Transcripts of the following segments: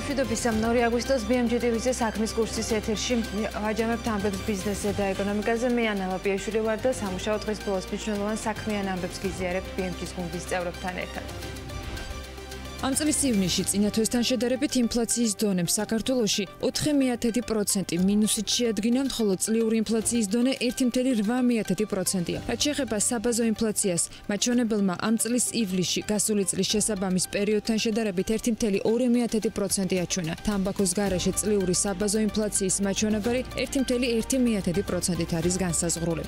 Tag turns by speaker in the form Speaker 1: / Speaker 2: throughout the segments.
Speaker 1: მშვიდობის 2 აგვისტოს BMG TV-ზე საქმის კურსის ეთერში ვაჯამებთ ამბებს ბიზნესზე და ეკონომიკაზე. მე ანა ლაპიაშვილი ვარ და სამუშაო დღის ბოლოს მნიშვნელოვან საქმიან ამბებს გიზიარებთ BMG-ის გუნდის წევრებთან ერთად. ამ წლის ივნისში წინათვესთან შედარებით ინფლაციის დონე საქართველოში 4.1%-ი მინუსით შეადგინა, ხოლო წლიური ინფლაციის დონე 1.8%-ია. რაც შეეხება საბაზო ინფლაციას, მაჩვენებელმა ამ წლის ივლისში გასული წლის შესაბამის პერიოდთან შედარებით 1.2%-ი აჩვენა. თამბაქოს გარეშე წლიური საბაზო ინფლაციის მაჩვენებელი 1.1%-ით არის განსაზღვრული.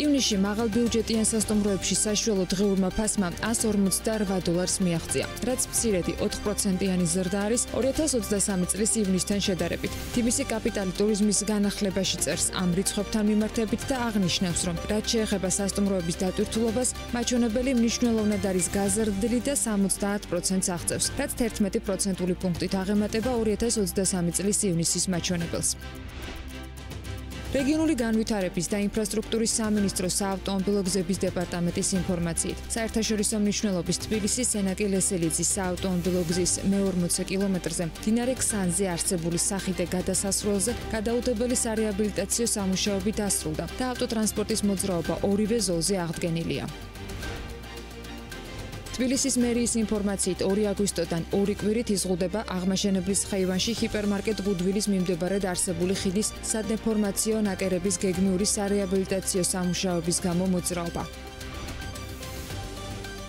Speaker 1: ივნისში მაღალ ბიუჯეტიან სასტუმროებში საშუალო დღეურმა ფასმა 158 დოლარს მიაღწია, რაც მცირედი 4%-იანი ზრდა არის 2023 წლის ივნისთან შედარებით. TBC კაპიტალი ტურიზმის განახლებაში წერს ამ რიცხვებთან მიმართებით და აღნიშნავს, რომ რაც შეეხება სასტუმროების დატვირთულობას, მაჩვენებელი მნიშვნელოვნად არის გაზრდილი და 70%-ს აღწევს, რაც 11%-ული პუნქტით აღემატება 2023 წლის ივნისის მაჩვენებელს. რეგიონული განვითარების და ინფრასტრუქტურის სამინისტროს საავტომობილო გზების დეპარტამენტის ინფორმაციით, საერთაშორისო მნიშვნელობის თბილისის სენაკი ლესელიძის საავტომობილო გზის მე-40 კილომეტრზე, დინარე ქსანზე არსებული სახიდე გადასასვლელზე გადაუდებელი სარეაბილიტაციო სამუშაოები დასრულდა და ავტოტრანსპორტის მოძრაობა ორივე ზოლზე აღდგენილია. თბილისის მერიის ინფორმაციით 2 აგვისტოდან 2 კვირით იზღუდება აღმაშენებლის ხეივანში ჰიპერმარკეტ გუდვილის მიმდებარედ არსებული ხიდის სადეფორმაციო ნაკერების გეგმიური სარეაბილიტაციო სამუშაოების გამო მოძრაობა.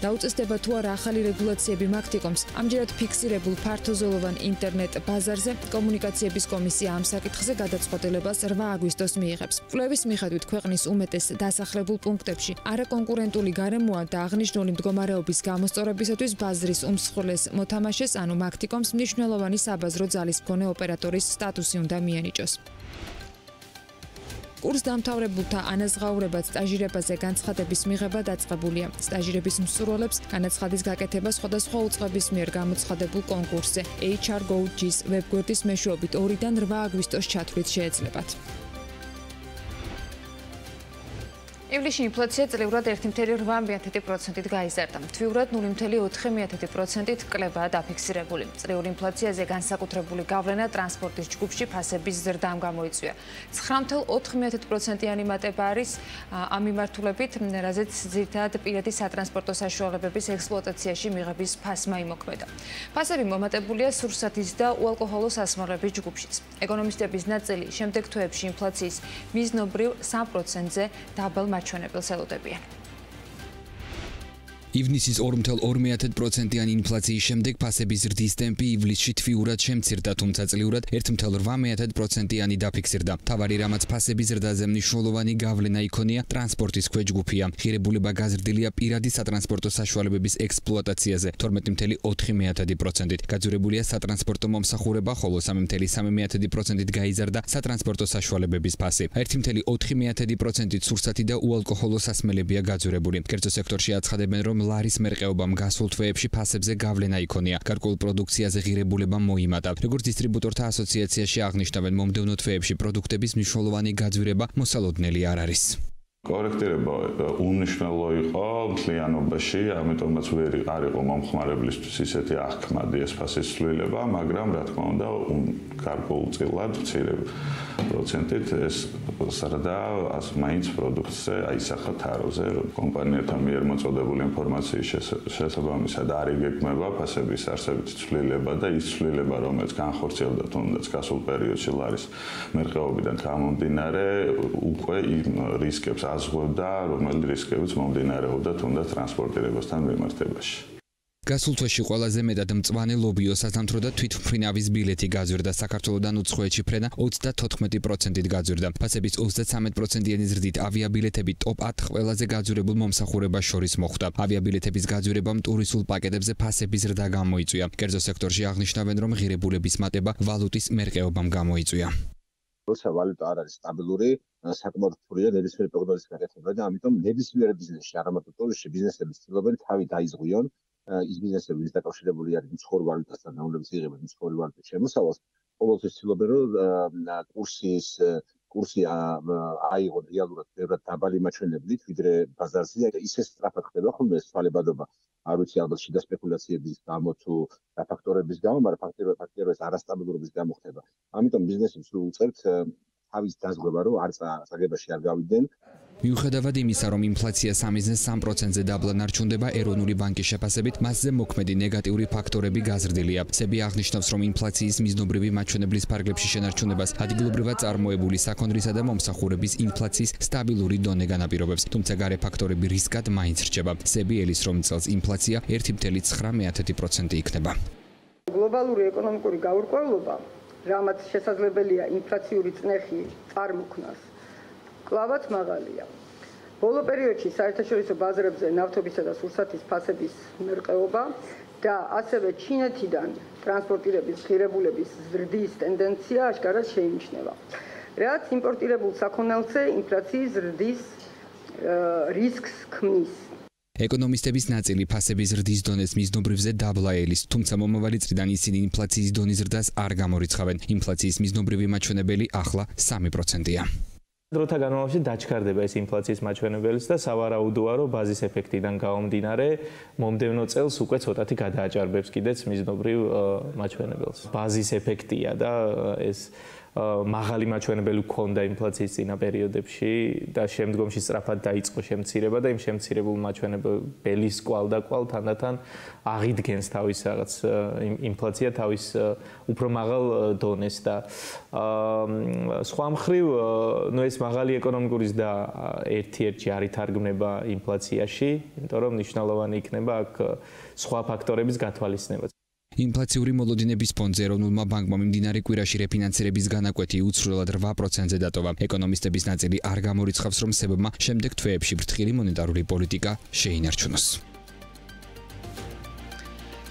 Speaker 1: დაუწესდება თუ არა ახალი რეგულაციები მაქტიკომს ამჯერად ფიქსირებულ ფართოზოლოვან ინტერნეტ ბაზარზე კომუნიკაციების კომისია ამ საკითხზე გადაწყვეტილებას 8 აგვისტოს მიიღებს. კვლევის მიხედვით ქვეყნის უმეტეს დასახლებულ პუნქტებში არაკონკურენტული გარემოა და აღნიშნული მდგომარეობის გამოსწორებისათვის ბაზრის უმსხვილეს მოთამაშეს ანუ მაქტიკომს მნიშვნელოვანი საბაზრო ძალის მქონე ოპერატორის სტატუსი უნდა მიენიჭოს. კურსდამთავრებულთა ანაზღაურებად სტაჟირებაზე განცხადების მიღება დაწყებულია. სტაჟირების მსურველებს განაცხადის გაკეთება სხვადასხვა უწყების მიერ გამოცხადებულ კონკურსზე HR Go-ის ვებგვერდის მეშვეობით 2-დან 8 აგვისტოს ჩათვლით შეეძლებათ. ივლისში ინფლაცია წლიურად 1.8%-ით გაიზარდა. თვიურად 0.4%-ით კლებაა დაფიქსირებული. წლიური ინფლაციაზე განსაკუთრებული გავლენა ტრანსპორტის ჯგუფში ფასების ზრდამ გამოიწვია. 9.4%-იანი მატება არის ამ მიმართულებით, რაზეც ძირთად პირადი სატრანსპორტო საშუალებების ექსპლუატაციაში მიღების ფასმა იმოქმედა. ფასები მომატებულია სურსათის და უალკოჰოლო სასმელების ჯგუფშიც. ეკონომისტების ნაწილი შემდეგ თვეებში ინფლაციის მიზნობრივ 3%-ზე დაბალ მაჩვენებელს ელოდებიან.
Speaker 2: ივნისის 2.2%-იანი ინფლაციის შემდეგ ფასების ზრდის ტემპი ივლისში თვიურად შემცირდა, თუმცა წლიურად 1.8%-იანი დაფიქსირდა. თავარი რამაც ფასების ზრდაზე მნიშვნელოვანი გავლენა იქონია ტრანსპორტის ქვეჯგუფია. ღირებულება გაზრდილია პირადი სატრანსპორტო საშუალებების ექსპლუატაციაზე 12.4%-ით. გაძურებულია სატრანსპორტო მომსახურება, ხოლო 3.3%-ით გაიზარდა სატრანსპორტო საშუალებების ფასი. 1.4%-ით სურსათი და უალკოჰოლო სასმელებია გაძურებული. კერძო სექტორში აცხადებენ, რომ ლარის მერყეობამ გასულ თვეებში ფასებზე გავლენა იქონია. გარკვეულ პროდუქციაზე ღირებულება მოიმატა. როგორც დისტრიბუტორთა ასოციაციაში აღნიშნავენ, მომდევნო თვეებში პროდუქტების მნიშვნელოვანი გაძვირება მოსალოდნელი არ არის.
Speaker 3: კორექტირება უნიშნელო იყო მთლიანობაში, ამიტომაც ვერ არ იყო მომხმარებლისთვის ისეთი აღქმადი ეს ფასის ცვლილება, მაგრამ რა თქმა უნდა, გარკვეულწილად მცირე პროცენტით ეს სარდა ას მაინც პროდუქტზე აისახა თაროზე, კომპანიათა მიერ მოწოდებული ინფორმაციის შესაბამისად არ იგეგმება ფასების არსებითი ცვლილება და ის ცვლილება, რომელიც განხორციელდა თუნდაც გასულ პერიოდში ლარის მერყეობიდან გამომდინარე, უკვე იმ რისკებს გაზღვევდა, რომელი რისკებიც მომდინარეობდა თუნდაც ტრანსპორტირებასთან მიმართებაში.
Speaker 2: გასულ თვეში ყველაზე მეტად მწვანე ლობიო საზამთრო და თვითმფრინავის ბილეთი გაზვერდა საქართველოსთან უცხოეთში ფრენა 34%-ით გაზვერდა. ფასების 33%-იანი ზრდით ავიაბილეთები ტოპ 10 ყველაზე გაზვერებულ მომსახურებას შორის მოხვდა. ავიაბილეთების გაზვერებამ ტურისტულ პაკეტებზე ფასების ზრდა გამოიწვია. კერძო სექტორში აღნიშნავენ, რომ ღირებულების მატება ვალუტის მერყეობამ გამოიწვია.
Speaker 4: როცა ვალუტა არ არის სტაბილური, საკმაოდ რთულია ნებისმიერ პროგნოზის გაკეთება და ამიტომ ნებისმიერ ბიზნესში, არა მარტო ტურისტში, ბიზნესები ცდილობენ თავი დაიზღვიონ ის ბიზნესები, ვის დაკავშირებული არის მსხვილ ვალუტასთან, რომლებიც იღებენ მსხვილ ვალუტის შემოსავალს, ყოველთვის ცდილობენ რომ კურსის კურსი აიღო რეალურად ბევრად დაბალი მაჩვენებლით, ვიდრე ბაზარზე. ისე სწრაფად ხდება ხოლმე ცვალებადობა. არ ვიცი ალბათ შიდა სპეკულაციების გამო თუ რა ფაქტორების გამო, მაგრამ ფაქტორები ფაქტორების არასტაბილურობის გამო ხდება. ამიტომ ბიზნესებს სულ უწევთ თავის დაზღვევა, რომ არ წაგებაში არ გავიდნენ.
Speaker 2: მიუხედავად იმისა, რომ ინფლაცია 3.3%-ზე დაბლა ნარჩუნდება ეროვნული ბანკის შეფასებით, მასზე მოქმედი ნეგატიური ფაქტორები გაზრდილია. ცები აღნიშნავს, რომ ინფლაციის მიზნობრივი მაჩვენებლის ფარგლებში შენარჩუნებას ადგილობრივად წარმოებული საქონლისა და მომსახურების ინფლაციის სტაბილური დონე განაპირობებს, თუმცა გარე ფაქტორები რისკად მაინც რჩება. სებიელის რომ წელს ინფლაცია 1.9%-ი იქნება.
Speaker 5: გლობალური ეკონომიკური გაურკვევლობა, რამაც შესაძლებელია ინფლაციური წნეხი წარმოქმნას, კლავაც მაღალია. ბოლო პერიოდში საერთაშორისო ბაზრებზე ნავთობისა და სურსათის ფასების მერყეობა და ასევე ჩინეთიდან ტრანსპორტირების ღირებულების ზრდის ტენდენცია აშკარად შეიმჩნევა. რაც იმპორტირებულ საქონელზე ინფლაციის ზრდის რისკს ქმნის.
Speaker 2: ეკონომისტების ნაწილი ფასების ზრდის დონეს მიზნობრივზე დაბლა ელის, თუმცა მომავალი წლიდან ისინი ინფლაციის დონის ზრდას არ გამორიცხავენ. ინფლაციის მიზნობრივი მაჩვენებელი ახლა 3%-ია.
Speaker 6: დროთა განმავლობაში დაჩქარდება ეს ინფლაციის მაჩვენებელიც და სავარაუდოა რომ ბაზის ეფექტიდან გამომდინარე მომდევნო წელს უკვე ცოტათი გადააჭარბებს კიდეც მიზნობრივ მაჩვენებელს. ბაზის ეფექტია და ეს მაღალი მაჩვენებელი ქონდა ინფლაციის წინა პერიოდებში და შემდგომში სწრაფად დაიწყო შემცირება და იმ შემცირებულ მაჩვენებელის კვალ და კვალ თანდათან აღიდგენს თავის რაღაც ინფლაცია თავის უფრო მაღალ დონეს და სხვა მხრივ ნუ ეს მაღალი ეკონომიკურის და ერთ-ერთი არ ითარგმნება ინფლაციაში, იმიტომ რომ მნიშვნელოვანი იქნება აქ სხვა ფაქტორების გათვალისწინება.
Speaker 2: ინფლაციური მოლოდინების ფონდზე ეროვნულმა ბანკმა მიმდინარე კვირაში რეფინანსირების განაკვეთი უცვლელად 8%-ზე დატოვა. ეკონომისტების ნაწილი არ გამორიცხავს, რომ სებმა შემდეგ თვეებში ფრთხილი მონეტარული პოლიტიკა შეინარჩუნოს.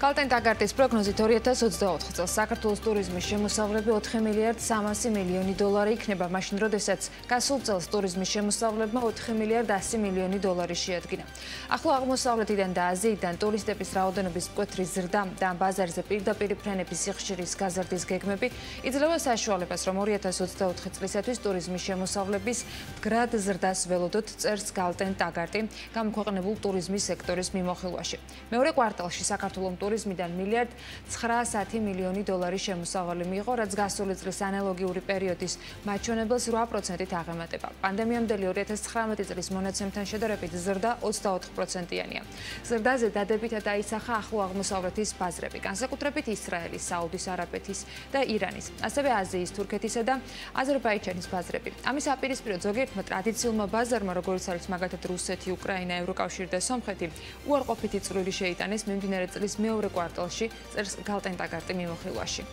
Speaker 1: კალტენ ტაგარტის პროგნოზით 2024 წელს საქართველოს ტურიზმის შემოსავლები 4 მილიარდ 300 მილიონი დოლარი იქნება, მაშინ როდესაც გასულ წელს ტურიზმის შემოსავლებმა 4 მილიარდ 100 მილიონი დოლარი შეადგინა. ახლო აღმოსავლეთიდან და აზიიდან ტურისტების რაოდენობის მკვეთრი ზრდა და ბაზარზე პირდაპირ ფრენების სიხშირის გაზრდის გეგმები იძლევა საშუალებას, რომ 2024 წლისათვის ტურიზმის შემოსავლების მდგრად ზრდას ველოდოთ წერს კალტენ ტაგარტი გამოქვეყნებულ ტურიზმის სექტორის მიმოხილვაში. მეორე კვარტალში საქართველოს ტურიზმიდან მილიარდ 910 მილიონი დოლარი შემოსავალი მიიღო, რაც გასული წლის ანალოგიური პერიოდის მაჩვენებელს 8%-ით აღემატება. პანდემიამდელი 2019 წლის მონაცემთან შედარებით ზრდა 24%-იანია. ზრდაზე დადებითად აისახა ახლო აღმოსავლეთის ბაზრები, განსაკუთრებით ისრაელის, საუდის არაბეთის და ირანის, ასევე აზიის, თურქეთისა და აზერბაიჯანის ბაზრები. ამის აპირისპიროდ ზოგიერთმა ტრადიციულმა ბაზარმა, როგორც არის მაგათად რუსეთი, უკრაინა, ევროკავშირი და სომხეთი, უარყოფითი წვლილი შეიტანეს მიმდინარე წლის მეორე მეორე კვარტალში წერს გალტენტაგარტი მიმოხილვაში.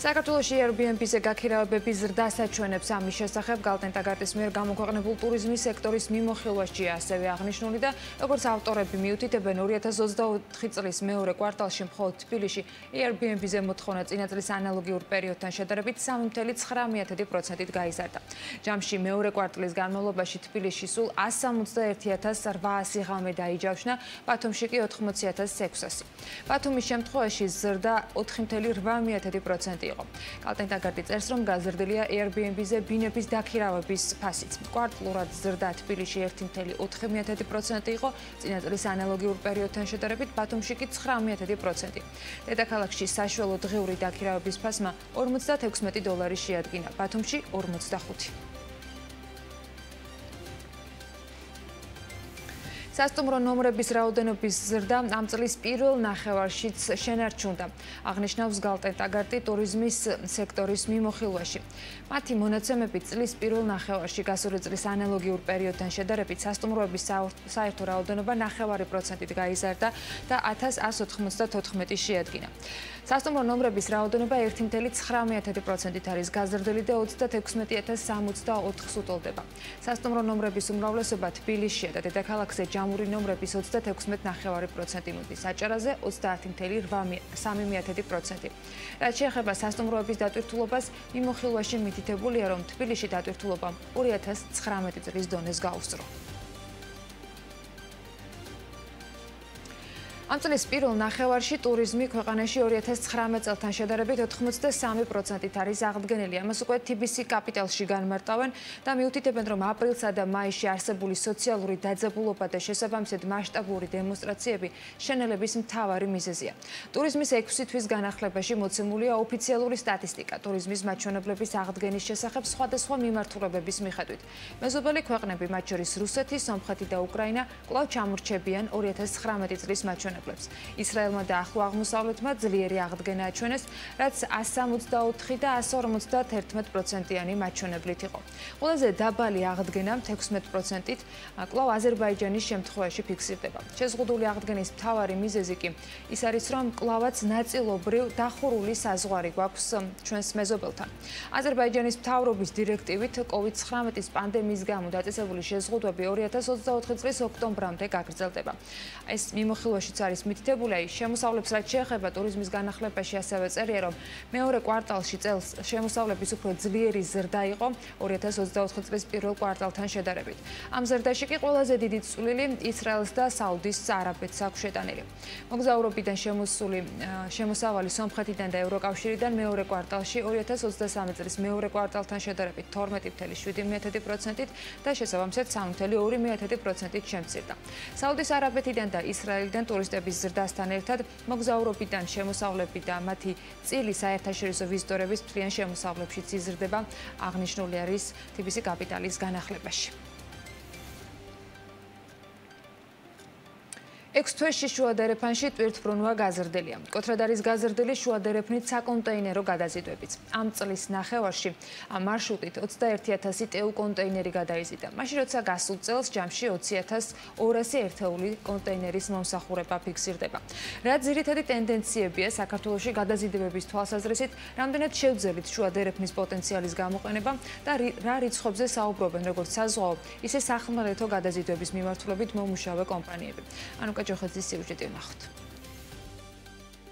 Speaker 1: საქართველოში Airbnb-ზე გაქირავებების ზრდას აჩვენებს ამის შესახებ გალტენტაგარტის მიერ გამოქვეყნებულ ტურიზმის სექტორის მიმოხილვაში ასევე აღნიშნული და როგორც ავტორები მიუთითებენ 2024 წლის მეორე კვარტალში მხოლოდ თბილისში Airbnb-ზე მოთხოვნა წინა წლის ანალოგიურ პერიოდთან შედარებით 3.9%-ით გაიზარდა. ჯამში მეორე კვარტლის განმავლობაში თბილისში სულ 171800 ღამე დაიჯავშნა, ბათუმში კი 80600. ბათუმის შემთხვევაში ზრდა 4.8%-ია. იყო. კალტენტაგარდი წერს, რომ გაზრდილია Airbnb-ზე ბინების დაქირავების ფასიც. კვარტლურად ზრდა თბილისში 1.4% იყო, წინა წლის ანალოგიურ პერიოდთან შედარებით ბათუმში კი 9%. დედაქალაქში საშუალო დღიური დაქირავების ფასმა 56 დოლარი შეადგინა, ბათუმში 45. სასტუმრო ნომრების რაოდენობის ზრდა ამ წლის პირველ ნახევარშიც შენარჩუნდა. აღნიშნავს გალტენ ტაგარტი ტურიზმის სექტორის მიმოხილვაში. მათი მონაცემებით წლის პირველ ნახევარში გასული წლის ანალოგიურ პერიოდთან შედარებით სასტუმროების საერთო რაოდენობა ნახევარი პროცენტით გაიზარდა და 1194 შეადგინა. სასტუმრო ნომრების რაოდენობა 1.19%-ით არის გაზრდილი და 36064-ს უტოლდება. სასტუმრო ნომრების უმრავლესობა თბილისშია და დედაქალაქზე ჯამური ნომრების 36.9% მოდის. აჭარაზე 30.8%. რაც შეეხება სასტუმროების დატვირთულობას, მიმოხილვაში მითითებულია, რომ თბილისში დატვირთულობა 2019 წლის დონეს გაუსწრო. ამ წლის პირველ ნახევარში ტურიზმი ქვეყანაში 2019 წელთან შედარებით 83%-ით არის აღდგენილი. ამას უკვე TBC კაპიტალში განმარტავენ და მიუთითებენ, რომ აპრილსა და მაისში არსებული სოციალური დაძაბულობა და შესაბამისად მასშტაბური დემონსტრაციები შენელების მთავარი მიზეზია. ტურიზმის 6 თვის განახლებაში მოცემულია ოფიციალური სტატისტიკა ტურიზმის მაჩვენებლების აღდგენის შესახებ სხვადასხვა მიმართულებების მიხედვით. მეზობელი ქვეყნები, მათ შორის რუსეთი, სომხეთი და უკრაინა, კვლავ ჩამორჩებიან 2019 წლის მაჩვენებლებს მაჩვენებლებს. ისრაელმა და ახლო აღმოსავლეთმა ძლიერი აღდგენა აჩვენეს, რაც 164 და 151%-იანი მაჩვენებლით იყო. ყველაზე დაბალი აღდგენა 16%-ით კვლავ აზერბაიჯანის შემთხვევაში ფიქსირდება. შეზღუდული აღდგენის მთავარი მიზეზი კი ის არის, რომ კვლავაც ნაწილობრივ დახურული საზღვარი გვაქვს ჩვენს მეზობელთან. აზერბაიჯანის მთავრობის დირექტივით COVID-19-ის პანდემიის გამო დაწესებული შეზღუდვები 2024 წლის ოქტომბრამდე გაგრძელდება. ეს მიმოხილვაშიც არის მითითებული, აი შემოსავლებს რაც შეეხება ტურიზმის განახლებაში ასევე წერია, რომ მეორე კვარტალში წელს შემოსავლების უფრო ძლიერი ზრდა იყო 2024 წლის პირველ კვარტალთან შედარებით. ამ ზრდაში კი ყველაზე დიდი წვლილი ისრაელს და საუდის არაბეთს აქვს შეტანილი. მოგზაურობიდან შემოსული შემოსავალი სომხეთიდან და ევროკავშირიდან მეორე კვარტალში 2023 წლის მეორე კვარტალთან შედარებით 12.7%-ით და შესაბამისად 3.2%-ით შემცირდა. საუდის არაბეთიდან და ისრაელიდან ტურისტები ტურისტების ზრდასთან ერთად მოგზაურობიდან შემოსავლები და მათი წილი საერთაშორისო ვიზიტორების მთლიან შემოსავლებშიც იზრდება აღნიშნული არის TBC კაპიტალის განახლებაში. 6 თვეში შუადერეფანში ტვირთბრუნვა გაზრდილია. კოთრად არის გაზრდილი შუადერეფნით საკონტეინერო გადაზიდვებიც. ამ წლის ნახევარში ამ მარშრუტით 21000 ტეუ კონტეინერი გადაიზიდა. მაშინ როცა გასულ წელს ჯამში 20200 ერთეული კონტეინერის მომსახურება ფიქსირდება. რა ძირითადი ტენდენციებია საქართველოსი გადაზიდვების თვალსაზრისით, რამდენად შევძელით შუადერეფნის პოტენციალის გამოყენება და რა რიცხვებზე საუბრობენ როგორც საზღვაო, ისე სახმელეთო გადაზიდვების მიმართულებით მომუშავე კომპანიები. ანუ კაჭოხაძის სიუჟეტი ვნახოთ.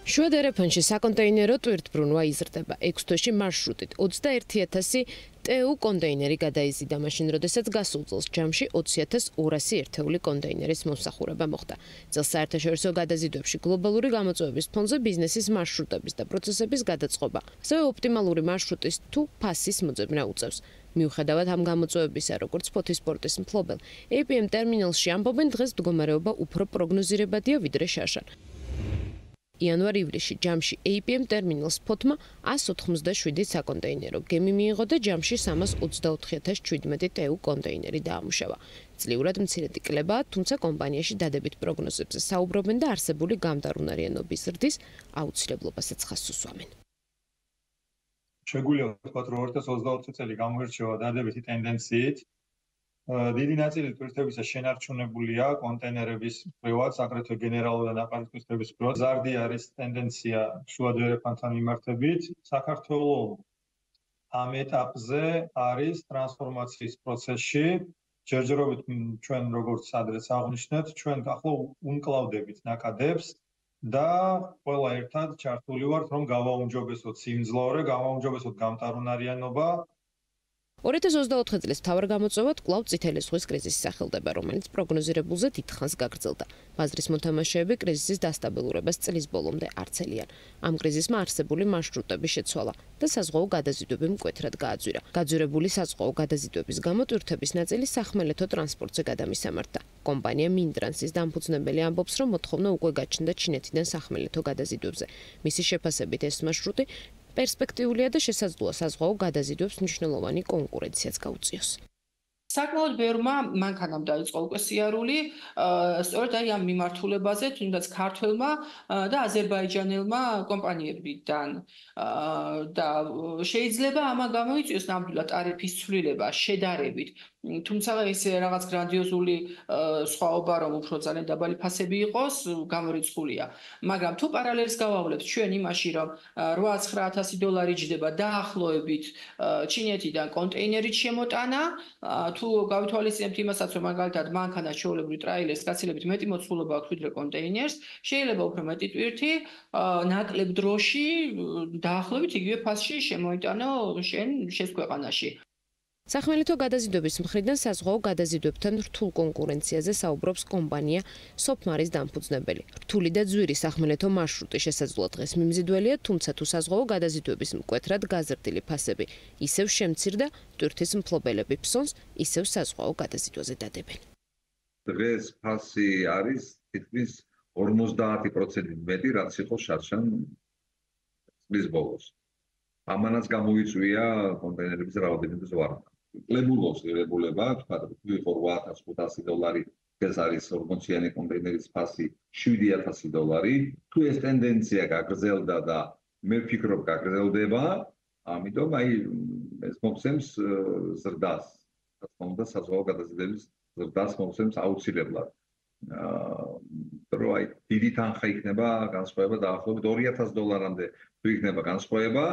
Speaker 7: შუადერეფანში საკონტეინერო ტვირთბრუნვა იზრდება 6 თვეში მარშრუტით 21000 ტეუ კონტეინერი გადაიზიდა მაშინ, როდესაც გასულ წელს ჯამში 20200 ერთეული კონტეინერის მოსახურება მოხდა. წელს საერთაშორისო გადაზიდვებში გლობალური გამოწვევების ფონზე ბიზნესის მარშრუტების და პროცესების გადაწყობა, ასევე ოპტიმალური მარშრუტის თუ ფასის მოძებნა უწევს. მიუხედავად ამ გამოწვევებისა, როგორც ფოთისპორტის მფლობელ, APM ტერმინალში ამბობენ დღეს მდგომარეობა უფრო პროგნოზირებადია ვიდრე შაშან. იანვარ-ივლისში ჯამში APM ტერმინალს ფოთმა 187 საკონტეინერო გემი მიიღო და ჯამში 324017 ტეუ კონტეინერი დაამუშავა. წლიურად მცირედი კლებაა, თუმცა კომპანიაში დადებით პროგნოზებზე საუბრობენ და არსებული გამდარუნარიანობის ზრდის აუცილებლობასაც ხაზს უსვამენ.
Speaker 8: შეგვიძლია ვთქვათ, რომ 2024 წელი გამოირჩევა დადებითი ტენდენციით. დიდი ნაწილი ტურისტებისა შენარჩუნებულია კონტეინერების მფრევად, აგრეთვე გენერალური და ნაყარი ტურისტების მფრევად. ზარდი არის ტენდენცია შუადერეფანთან მიმართებით. საქართველოს ამ ეტაპზე არის ტრანსფორმაციის პროცესში. ჯერჯერობით ჩვენ როგორც ადრეს აღნიშნეთ, ჩვენ ახლა უნკლავდებით ნაკადებს და ყველა ერთად ჩართული ვართ რომ გავაუმჯობესოთ სიმძლავრე, გავაუმჯობესოთ გამტარუნარიანობა
Speaker 7: 2024 წლის მთავარ გამოწვევად კვლავ წითელი ზღვის კრიზისი სახელდება, რომელიც პროგნოზირებულზე დიდხანს გაგრძელდა. ბაზრის მოთამაშეები კრიზისის დასტაბილურებას წლის ბოლომდე არცელიან. ამ კრიზისმა არსებული მარშრუტები შეცვალა და საზღვაო გადაზიდვები მკვეთრად გააძვირა. გაძვირებული საზღვაო გადაზიდვების გამო ტვირთების ნაწილი სახმელეთო ტრანსპორტზე გადამისამართდა. კომპანია მინტრანსის დამფუძნებელი ამბობს, რომ მოთხოვნა უკვე გაჩნდა ჩინეთიდან სახმელეთო გადაზიდვებზე. მისი შეფასებით ეს მარშრუტი პერსპექტიულია და შესაძლოა საზღვაო გადაზიდვებს მნიშვნელოვანი კონკურენციაც გაუწიოს.
Speaker 9: საკმაოდ ბევრმა მანქანამ დაიწყო უკვე სიარული, სწორედ აი ამ მიმართულებაზე, თუნდაც ქართველმა და აზერბაიჯანელმა კომპანიებიდან და შეიძლება ამა გამოიწვიოს ნამდვილად ტარიფის ცვლილება შედარებით თუმცა ეს რაღაც გრანდიოზული სხვაობა რომ უფრო ძალიან დაბალი ფასები იყოს გამორიცხულია. მაგრამ თუ პარალელს გავავლებს ჩვენ იმაში რომ 8-9000 დოლარი ჯდება დაახლოებით ჩინეთიდან კონტეინერით შემოტანა თუ გავითვალისწინებთ იმასაც რომ მაგალითად მანქანა შეულებრივ ტრაილერს გაცილებით მეტი მოცულობა აქვს ვიდრე კონტეინერს შეიძლება უფრო მეტი ტვირთი ნაკლებ დროში დაახლოებით იგივე ფასში შემოიტანო შენ შეს ქვეყანაში
Speaker 7: სახმელეთო გადაზიდვების მხრიდან საზღვაო გადაზიდვებთან რთულ კონკურენციაზე საუბრობს კომპანია სოფმარის დამფუძნებელი. რთული და ძვირი სახმელეთო მარშრუტი შესაძლოა დღეს მიმზიდველია, თუმცა თუ საზღვაო გადაზიდვების მკვეთრად გაზრდილი ფასები ისევ შემცირდა, ტვირთის მფლობელები ფსონს ისევ საზღვაო გადაზიდვაზე დადებენ.
Speaker 10: დღეს ფასი არის თითქმის 50% მეტი, რაც იყო შარშან წლის ბოლოს. ამანაც გამოიწვია კონტეინერების რაოდენობის ვარმა. ლებულობს ღირებულება, თქვა, იყო 8500 დოლარი, ეს არის 40-იანი კონტეინერის ფასი 7000 დოლარი. თუ ეს ტენდენცია გაგრძელდა და მე ვფიქრობ, გაგრძელდება, ამიტომ აი ეს მოხსენს ზრდას. თქმა უნდა, საზღვაო გადაზიდვების ზრდას მოხსენს აუცილებლად. აა რო აი დიდი თანხა იქნება განსხვავება დაახლოებით 2000 დოლარამდე თუ იქნება განსხვავება,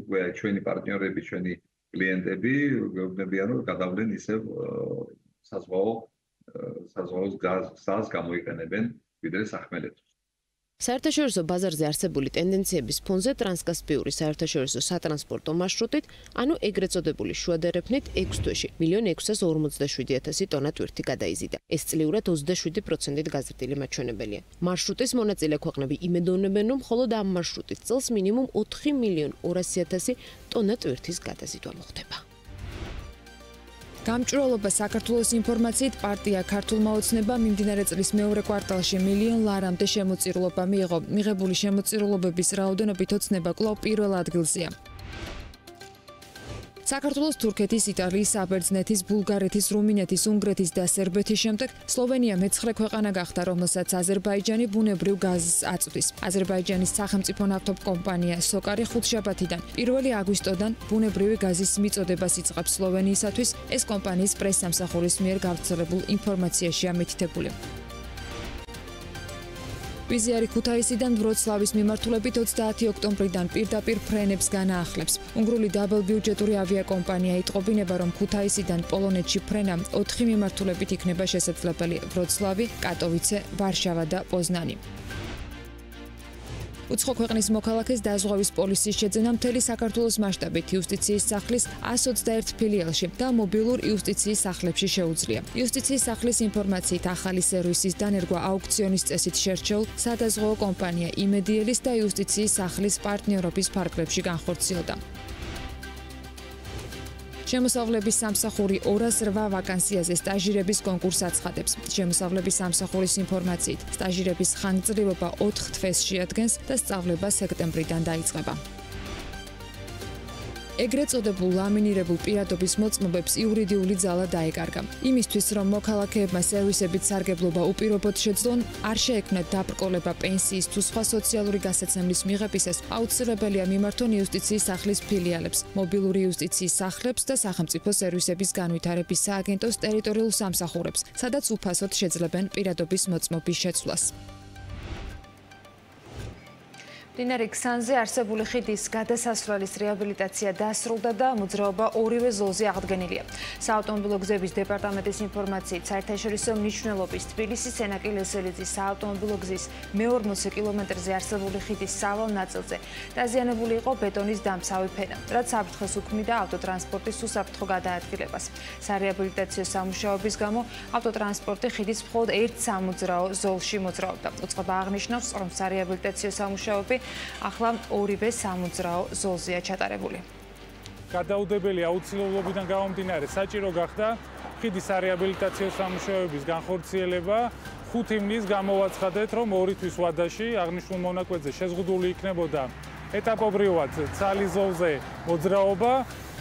Speaker 10: უკვე ჩვენი პარტნიორები, ჩვენი კლიენტები გეუბნებიან რომ გადავლენ ისევ საზღვაო საზღვაო გაზს გამოიყენებენ ვიდრე სახმელეთო
Speaker 7: საერთაშორისო ბაზარზე არსებული ტენდენციების ფონზე ტრანსკასპიური საერთაშორისო სატრანსპორტო მარშრუტით, ანუ ეგრეთ წოდებული შუადერეფნით 6 თვეში 1.647.000 ტონა ტვირთი გადაიზიდა. ეს წლიურად 27%-ით გაზრდილი მაჩვენებელია. მარშრუტის მონაწილე ქვეყნები იმედოვნებენ, რომ მხოლოდ ამ მარშრუტით წელს მინიმუმ 4.200.000 ტონა ტვირთის გადაზიდვა მოხდება.
Speaker 1: გამჭრელობა საქართველოს ინფორმაციით პარტია ქართულმა ოცნება მიმდინარე წლის მეორე კვარტალში მილიონ ლარამდე შემოწირულობა მიიღო. მიღებული შემოწირულობების რაოდენობით ოცნება კვლავ პირველ ადგილზეა. საქართველოს, თურქეთის, იტალიის, საბერძნეთის, ბულგარეთის, რუმინეთის, უნგრეთის და სერბეთის შემდეგ სლოვენია მეცხრე ქვეყანა გახდა, რომელსაც აზერბაიჯანი ბუნებრივ გაზს აწვდის. აზერბაიჯანის სახელმწიფო ნავთობკომპანია სოკარი ხუთშაბათიდან 1 აგვისტოდან ბუნებრივი გაზის მიწოდებას იწყებს სლოვენიისათვის. ეს კომპანიის პრესსამსახურის მიერ გავრცელებულ ინფორმაციაში ამეთითებული. ვიზიარი ქუთაისიდან ვროცლავის მიმართულებით 30 ოქტომბრიდან პირდაპირ ფრენებს განაახლებს. უნგრული დაბლბიუჯეტური ავიაკომპანია იტყობინება, რომ ქუთაისიდან პოლონეთში ფრენა 4 მიმართულებით იქნება შესაძლებელი: ვროცლავი, კატოვიცე, ვარშავა და პოზნანი. უცხო ქვეყნის მოქალაქეს დაზღვევის პოლიციის შეძენა მთელი საქართველოს მასშტაბით იუსტიციის სახლის 121 ფილიალში და მობილურ იუსტიციის სახლებში შეუძლია. იუსტიციის სახლის ინფორმაციით ახალი სერვისის დანერგვა აუქციონის წესით შერჩეულ სადაზღვეო კომპანია იმედიელის და იუსტიციის სახლის პარტნიორობის ფარგლებში განხორციელდა. შემოსავლების სამსახური 208 ვაკანსიაზე სტაჟირების კონკურსს აცხადებს. შემოსავლების სამსახურის ინფორმაციით, სტაჟირების ხანგრძლივობა 4 თვეს შეადგენს და სწავლება სექტემბრიდან დაიწყება. ეგრეთ წოდებულ ლამინირებულ პირადობის მოწმობებს იურიდიული ძალა დაეკარგა. იმისთვის, რომ მოქალაქეებმა სერვისებით სარგებლობა უპირობოდ შეძლონ, არ შეექმნათ დაბრკოლება პენსიის თუ სხვა სოციალური გასაცემლის მიღებისას, აუცილებელია მიმართონ იუსტიციის სახლის ფილიალებს, მობილური იუსტიციის სახლებს და სახელმწიფო სერვისების განვითარების სააგენტოს ტერიტორიულ სამსახურებს, სადაც უფასოდ შეძლებენ პირადობის მოწმობის შეცვლას. დინარი ქსანზე არსებული ხიდის გადასასვლელის რეაბილიტაცია დასრულდა და მოძრაობა ორივე ზოლზე აღდგენილია. საავტომობილო გზების დეპარტამენტის ინფორმაციით, საერთაშორისო მნიშვნელობის თბილისის სენაკილესელიძის საავტომობილო გზის მე-40 კილომეტრზე არსებული ხიდის სავალ ნაწილზე დაზიანებული იყო ბეტონის დამცავი ფენა, რაც საფრთხეს უქმნიდა ავტოტრანსპორტის უსაფრთხო გადაადგილებას. სარეაბილიტაციო სამუშაოების გამო ავტოტრანსპორტი ხიდის მხოლოდ ერთ სამოძრაო ზოლში მოძრაობდა. უწყება აღნიშნავს, რომ სარეაბილიტაციო სამუშაოები ახლა ორივე სამოძრაო ზოლზეა ჩატარებული.
Speaker 11: გადაუდებელი აუცილებლობიდან გამომდინარე საჭირო გახდა ხიდის რეაბილიტაციო სამუშაოების განხორციელება. ხუთი მნის გამოვაცხადეთ, რომ ორი თვის ვადაში აღნიშნულ მონაკვეთზე შეზღუდული იქნებოდა ეტაპობრივად ცალი ზოლზე მოძრაობა.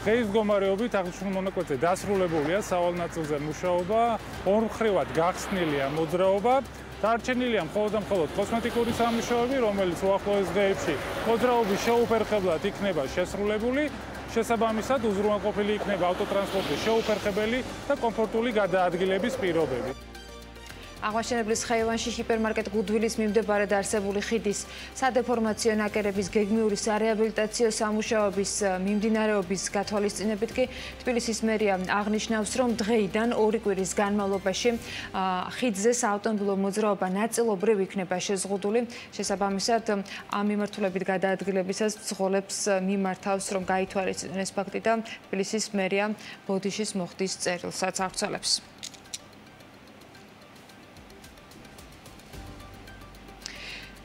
Speaker 11: დღეს გომარეობით აღნიშნულ მონაკვეთზე დასრულებულია სავალნაწილზე მუშაობა. ორმხრივად გახსნილია მოძრაობა. დარჩენილია მხოლოდ და მხოლოდ კოსმეტიკური სამუშაოები, რომელიც უახლოეს დღეებში მოძრაობის შეუფერხებლად იქნება შესრულებული. შესაბამისად, უზრუნველყოფილი იქნება ავტოტრანსპორტის შეუფერხებელი და კომფორტული გადაადგილების პირობები.
Speaker 1: აღვაშენებლის ხეივანში ჰიპერმარკეტ გუდვილის მიმდებარედ არსებული ხიდის სადეფორმაციო ნაკერების გეგმიური სარეაბილიტაციო სამუშაოების მიმდინარეობის გათვალისწინებით კი თბილისის მერია აღნიშნავს, რომ დღეიდან ორი კვირის განმავლობაში ხიდზე საავტომობილო მოძრაობა ნაწილობრივ იქნება შეზღუდული. შესაბამისად, ამ მიმართულებით გადაადგილებისას ძღოლებს მიმართავს, რომ გაითვალისწინონ ეს ფაქტი და თბილისის მერია ბოდიშის მოხდის წერილსაც აღწელებს.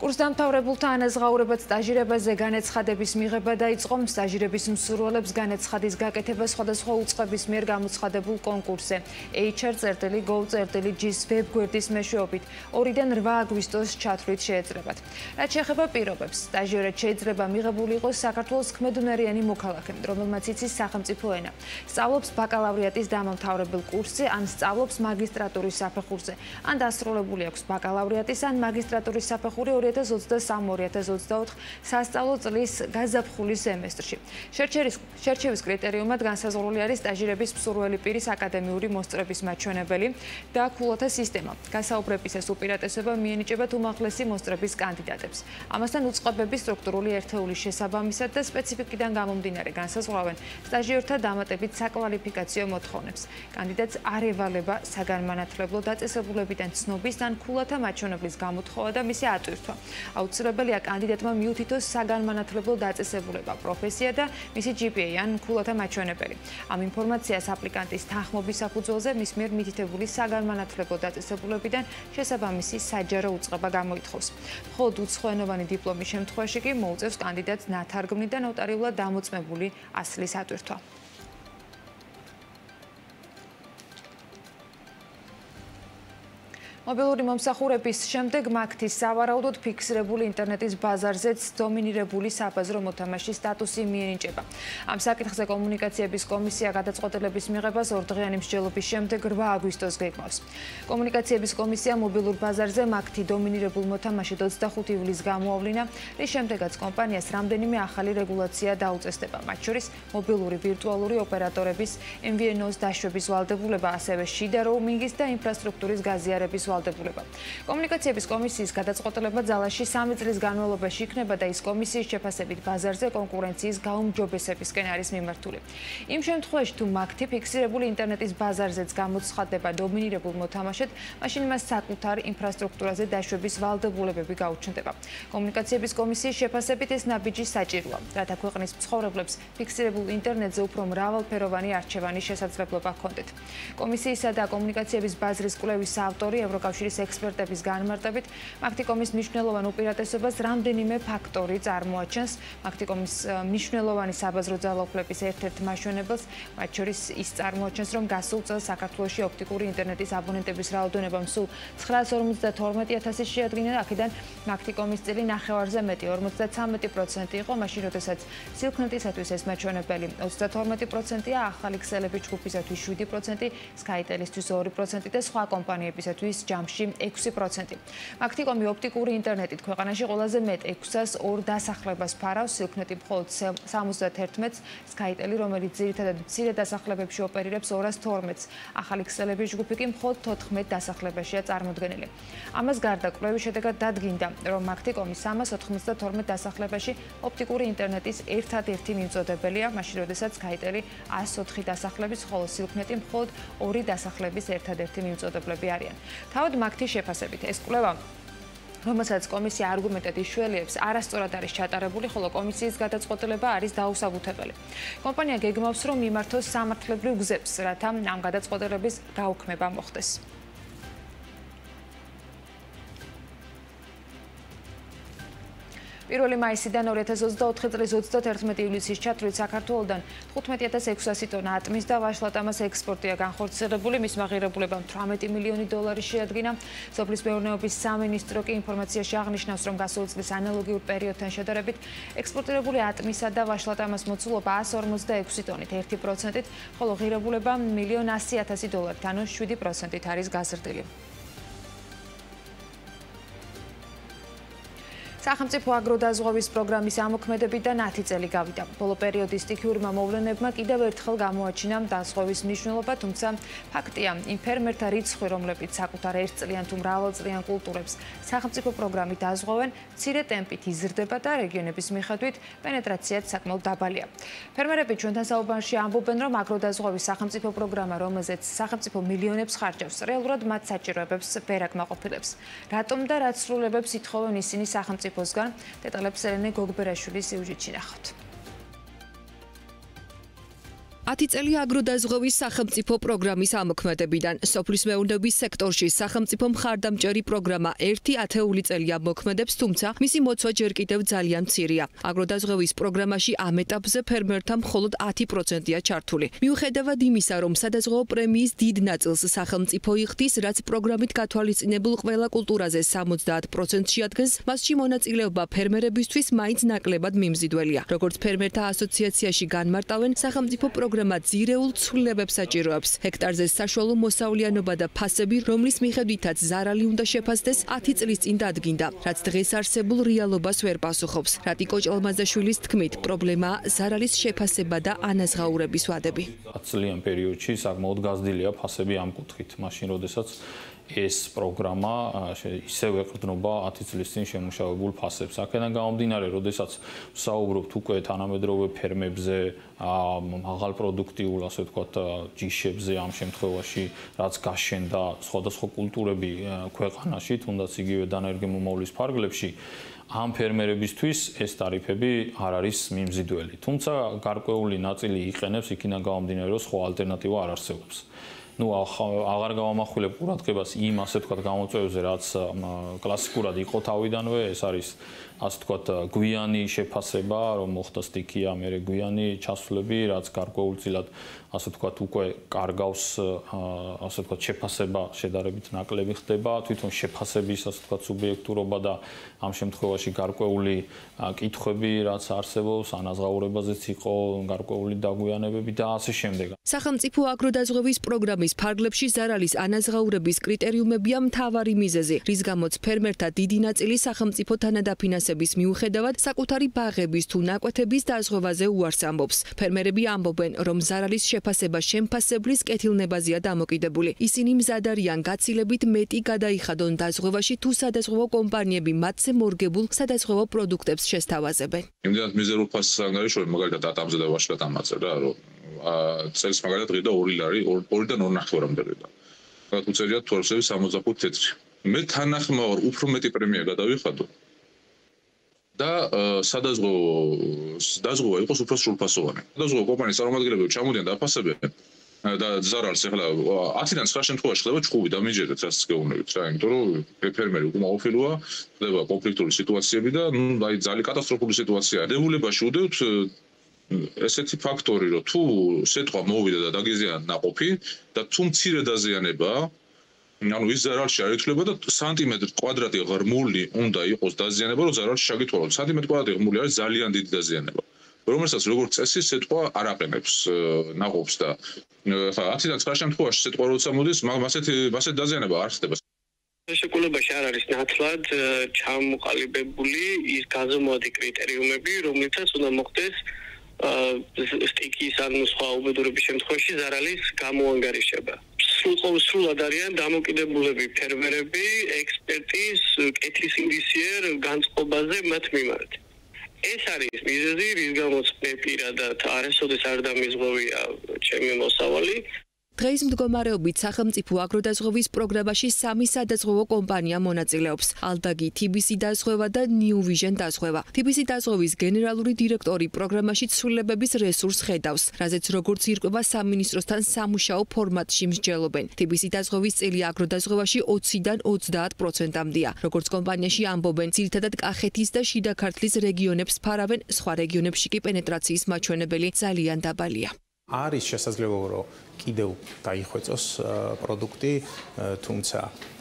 Speaker 1: კურსდამთავრებულთა ანაზღაურებად სტაჟირებაზე განაცხადების მიღება დაიწყო. სტაჟირების მსურველებს განაცხადის გაკეთება სხვადასხვა უწყების მიერ გამოცხადებულ კონკურსზე. HR.gov.gis ვებგვერდის მეშვეობით. 2-დან 8 აგვისტოს ჩათვლით შეეძლებათ. რაც შეეხება პირობებს, სტაჟიორად შეიძლება მიღებული იყოს საქართველოს ქმედუნარიანი მოქალაქე, რომელმაც იცის სახელმწიფო ენა, სწავლობს ბაკალავრიატის დამამთავრებელ კურსზე ან სწავლობს მაგისტრატურის საფეხურზე, ან დასრულებული აქვს ბაკალავრიატის ან მაგისტრატურის საფეხური 2023-2024 სასწავლო წლის გაზაფხულის სემესტრში. შერჩევის შერჩევის კრიტერიუმად განსაზღვრული არის სტაჟირების მსურველი პირის აკადემიური მოსწრების მაჩვენებელი და ქულოთა სისტემა. გასაუბრებისას უპირატესობა მიენიჭებათ უმაღლესი მოსწრების კანდიდატებს. ამასთან უწყობების სტრუქტურული ერთეულის შესაბამისად და სპეციფიკიდან გამომდინარე განსაზღვრავენ სტაჟიორთა დამატებით საკვალიფიკაციო მოთხოვნებს. კანდიდატს არ ევალება საგანმანათლებლო დაწესებულებიდან ცნობის ან ქულოთა მაჩვენებლის გამოთხოვა და მისი ატვირთვა. აუცილებელია კანდიდატმა მიუთითოს საგანმანათლებლო დაწესებულება, პროფესია და მისი GPA ან ქულათა მაჩვენებელი. ამ ინფორმაციას აპლიკანტის თანხმობის საფუძველზე მის მიერ მითითებული საგანმანათლებლო დაწესებულებიდან შესაბამისი საჯარო უწყება გამოითხოვს. მხოლოდ უცხოენოვანი დიპლომის შემთხვევაში კი მოუწევს კანდიდატს ნათარგმნი და ნოტარიულად დამოწმებული ასლის ატვირთვა. მობილური მომსახურების შემდეგ მაგთის სავარაუდოდ ფიქსირებული ინტერნეტის ბაზარზეც დომინირებული საბაზრო მოთამაშის სტატუსი მიენიჭება. ამ საკითხზე კომუნიკაციების კომისია გადაწყვეტილების მიღებას ორდღიანი მსჯელობის შემდეგ 8 აგვისტოს გეკმავს. კომუნიკაციების კომისია მობილურ ბაზარზე მაგთი დომინირებულ მოთამაშედ 25 ივლისს გამოავლინა, რის შემდეგაც კომპანიას რამდენიმე ახალი რეგულაცია დაუწესდება, მათ შორის მობილური ვირტუალური ოპერატორების MVNO-ს დაშვების ვალდებულება, ასევე შიდა როუმინგის და ინფრასტრუქტურის გაზიარების ვალდებულება. კომუნიკაციების კომისიის გადაწყვეტილება ძალაში 3 წლის განმავლობაში იქნება და ის კომისიის შეფასებით ბაზარზე კონკურენციის გაუმჯობესებისკენ არის მიმართული. იმ შემთხვევაში თუ მაგთი ფიქსირებული ინტერნეტის ბაზარზეც გამოცხადდება დომინირებულ მოთამაშედ, მაშინ მას საკუთარ ინფრასტრუქტურაზე დაშვების ვალდებულებები გაუჩნდება. კომუნიკაციების კომისიის შეფასებით ეს ნაბიჯი საჭიროა, რათა ქვეყნის მცხოვრებლებს ფიქსირებულ ინტერნეტზე უფრო მრავალფეროვანი არჩევანის შესაძლებლობა ჰქონდეთ. კომისიისა და კომუნიკაციების ბაზრის კვლევის ავტორი ევროკავშირის კავშირის ექსპერტების განმარტებით მაგთიკომის მნიშვნელოვან უპირატესობას რამდენიმე ფაქტორი წარმოაჩენს. მაგთიკომის მნიშვნელოვანი საბაზრო ძალაუფლების ერთ-ერთ მაჩვენებელს მათ შორის ის წარმოაჩენს რომ გასულ წელს საქართველოში ოპტიკური ინტერნეტის აბონენტების რაოდენობა მსულ 952000-ს შეადგინა აქედან მაგთიკომის წილი ნახევარზე მეტი 53% იყო მაშინ როდესაც სილქნეტისათვის ეს მაჩვენებელი 32%-ია ახალი ქსელების ჯგუფისათვის 7% skytel-ისთვის 2% და სხვა კომპანიებისათვის ჯა ჯამში 6%. მაგთიკომი ოპტიკური ინტერნეტით ქვეყანაში ყველაზე მეტ 602 დასახლებას ფარავს, სილქნეტი მხოლოდ 71-ს, Skytel-ი, რომელიც ძირითადად მცირე დასახლებებში ოპერირებს 212-ს. ახალი ქსელების ჯგუფი კი მხოლოდ 14 დასახლებაშია წარმოდგენილი. ამას გარდა კვლევის შედეგად დადგინდა, რომ მაგთიკომი 392 დასახლებაში ოპტიკური ინტერნეტის ერთადერთი მიმწოდებელია, მაშინ როდესაც Skytel-ი 104 დასახლების, ხოლო სილქნეტი მხოლოდ 2 დასახლების ერთადერთი მიმწოდებლები არიან. საკუთრებოდ მაგთის შეფასებით ეს კვლევა რომელსაც კომისია არგუმენტად იშველიებს, არასწორად არის ჩატარებული, ხოლო კომისიის გადაწყვეტილება არის დაუსაბუთებელი. კომპანია გეგმავს, რომ მიმართოს სამართლებრივ გზებს, რათა ამ გადაწყვეტილების გაუქმება მოხდეს. პირველი მაისიდან 2024 წლის 31 ივლისის ჩათვლით საქართველოსდან 15600 ტონა ატმის და ვაშლატამას ექსპორტია განხორციელებული, მის მაღირებულებამ 18 მილიონი დოლარი შეადგინა. სოფლის მეურნეობის სამინისტრო კი ინფორმაციაში აღნიშნავს, რომ გასულ წლის ანალოგიურ პერიოდთან შედარებით ექსპორტირებული ატმისა და ვაშლატამას მოცულობა 146 ტონით 1%-ით, ხოლო ღირებულება 1.100.000 დოლარით, ანუ 7%-ით არის გაზრდილი. სახელმწიფო აგროდაზღვევის პროგრამის ამოქმედებიდან 10 წელი გავიდა. ბოლო პერიოდის სტიქიურმა მოვლენებმა კიდევ ერთხელ გამოაჩინა დაზღვევის მნიშვნელობა, თუმცა ფაქტია, იმ ფერმერთა რიცხვი, რომლებიც საკუთარ ერთწლიან თუ მრავალწლიან კულტურებს სახელმწიფო პროგრამით აზღვევენ, ცირე ტემპით იზრდება და რეგიონების მიხედვით პენეტრაციაც საკმაოდ დაბალია. ფერმერები ჩვენთან საუბარში ამბობენ, რომ აგროდაზღვევის სახელმწიფო პროგრამა, რომელზეც სახელმწიფო მილიონებს ხარჯავს, რეალურად მათ საჭიროებებს ვერ აკმაყოფილებს. რატომ და რაც სრულებებს ითხოვენ ისინი სახელმწიფოსგან? დეტალებს ელენე გოგბერაშვილის სიუჟეტში ნახავთ.
Speaker 12: 10 წელი აგროდაზღვევის სახელმწიფო პროგრამის ამოქმედებიდან სოფლის მეურნეობის სექტორში სახელმწიფო მხარდამჭერი პროგრამა 1 ათეული წელია მოქმედებს, თუმცა მისი მოცვა ჯერ კიდევ ძალიან მცირეა. აგროდაზღვევის პროგრამაში ამ ეტაპზე ფერმერთა მხოლოდ 10%-ია ჩართული. მიუხედავად იმისა, რომ სადაზღვეო პრემიის დიდ ნაწილს სახელმწიფო იხდის, რაც პროგრამით გათვალისწინებულ ყველა კულტურაზე 70%-ში ადგეს, მასში მონაწილეობა ფერმერებისთვის მაინც ნაკლებად მიმზიდველია. როგორც ფერმერთა ასოციაციაში განმარტავენ, სახელმწიფო პროგრამა პროგრამა ძირეულ ცვლილებებს საჭიროებს. ჰექტარზე საშუალო მოსავლიანობა და ფასები, რომლის მიხედვითაც ზარალი უნდა შეფასდეს 10 წლის წინ დადგინდა, რაც დღეს არსებულ რეალობას ვერ პასუხობს. რატიკო ჭალმაზაშვილის თქმით, პრობლემაა ზარალის შეფასება და ანაზღაურების ვადები.
Speaker 13: 10 წლიან პერიოდში საკმაოდ გაზრდილია ფასები ამ კუთხით, მაშინ როდესაც ეს პროგრამა ისევ ეყრდნობა 10 წლის წინ შემუშავებულ ფასებს. აქედან გამომდინარე, როდესაც საუბრობთ უკვე თანამედროვე ფერმებზე, მაღალ პროდუქტიულ, ასე ვთქვათ, ჯიშებზე ამ შემთხვევაში, რაც გაშენდა სხვადასხვა კულტურები ქვეყანაში, თუნდაც იგივე დანერგემომავლის ფარგლებში, ამ ფერმერებისთვის ეს ტარიფები არ არის მიმზიდველი. თუმცა გარკვეული ნაწილი იყენებს იქიდან გამომდინარე, რომ სხვა ალტერნატივა არ არსებობს. Ну აღარ გავამახვილებ ყურადღებას იმ ასე ვთქვათ გამოწვევებზე რაც კლასიკურად იყო თავიდანვე ეს არის ასე ვთქვათ გვიანი შეფასება რომ მოხდა სტიქია მე გვიანი ჩასვლები რაც გარკვეულწილად ასე ვთქვათ უკვე კარგავს ასე ვთქვათ შეფასება შედარებით ნაკლები ხდება თვითონ შეფასების ასე ვთქვათ სუბიექტურობა და ამ შემთხვევაში გარკვეული კითხვები რაც არსებობს ანაზღაურებაზეც იყო გარკვეული დაგვიანებები და ასე შემდეგ.
Speaker 12: სახელმწიფო აგროდაზღვევის პროგრამის ფარგლებში ზარალის ანაზღაურების კრიტერიუმებია მთავარი მიზეზი რის გამოც ფერმერთა დიდი ნაწილი სახელმწიფო თანადაფინანსების მიუხედავად საკუთარი ბაღების თუ ნაკვეთების დაზღვევაზე უარს ამბობს ფერმერები ამბობენ რომ ზარალის შეფასება შემფასებლის კეთილნებაზეა დამოკიდებული. ისინი მზადარიან გაცილებით მეტი გადაიხადონ დაზღვევაში თუ სადაზღვევო კომპანიები მათზე მორგებულ სადაზღვევო პროდუქტებს შესთავაზებენ.
Speaker 14: იმდენად მიზერულ ფასს ანგარიშობ მაგალითად ატამზე და ვაშკად ამაწერა რა რომ წელს მაგალითად ღირდა 2 ლარი 2-დან 2.5-მდე ღირდა. რა თუ წერია თორსები 65 თეთრი. მე თანახმაურ უფრო მეტი პრემია გადავიხადო. და სადაზღვო დაზღვევა იყოს უფრო სრულფასოვანი. დაზღვევა კომპანიის წარმომადგენლები ჩამოდიან და აფასებენ და ზარალს ახლა 10-დან 9 შემთხვევაში ხდება ჩხუბი და მიჯერეთ რაც გეუბნებით რა, იმიტომ რომ ფერმერი უკვე მოოფილოა, ხდება კონფლიქტური სიტუაციები და ნუ აი ძალიან კატასტროფული სიტუაციაა. დებულებაში უდევთ ესეთი ფაქტორი, რომ თუ სიტყვა მოვიდა და დაგიზიანა ნაყოფი და თუ მცირე დაზიანება ანუ ის ზარალში არ ითვლება და სანტიმეტრ კვადრატი ღრმული უნდა იყოს დაზიანება, რომ ზარალში შაგითვალოს. სანტიმეტრ კვადრატი ღრმული არის ძალიან დიდი დაზიანება. რომელსაც როგორც წესი სიტყვა არ აყენებს ნაყოფს და ხა 10-დან 9 შემთხვევაში სიტყვა როცა მოდის, მასეთი მასეთ დაზიანება არ ხდება.
Speaker 15: შეკულებაში არ არის ნათლად ჩამოყალიბებული ის გაზომვადი კრიტერიუმები, რომლითაც უნდა მოხდეს სტიკის ან სხვა უბედურების შემთხვევაში ზარალის გამოანგარიშება. სულ სრულად არიან დამოკიდებულები ფერმერები ექსპერტის კეთის ინგლისიერ განწყობაზე მათ მიმართ. ეს არის მიზეზი, რის გამოც მე პირადად არასოდეს არ დამიზღვევია ჩემი მოსავალი,
Speaker 12: დღეის მდგომარეობით სახელმწიფო აგროდაზღვევის პროგრამაში სამი სადაზღვევო კომპანია მონაწილეობს: ალდაგი, TBC დაზღვევა და New Vision დაზღვევა. TBC დაზღვევის გენერალური დირექტორი პროგრამაში ცვლილებების რესურს ხედავს, რაზეც როგორც ირკვევა სამინისტროსთან სამუშაო ფორმატში მსჯელობენ. TBC დაზღვევის წილი აგროდაზღვევაში 20-დან 30%-მდეა. როგორც კომპანიაში ამბობენ, ძირითადად კახეთის და შიდა ქართლის რეგიონებს ფარავენ, სხვა რეგიონებში კი პენეტრაციის მაჩვენებელი ძალიან დაბალია.
Speaker 16: არის შესაძლებლობა რომ კიდევ დაიხვეწოს პროდუქტი, თუმცა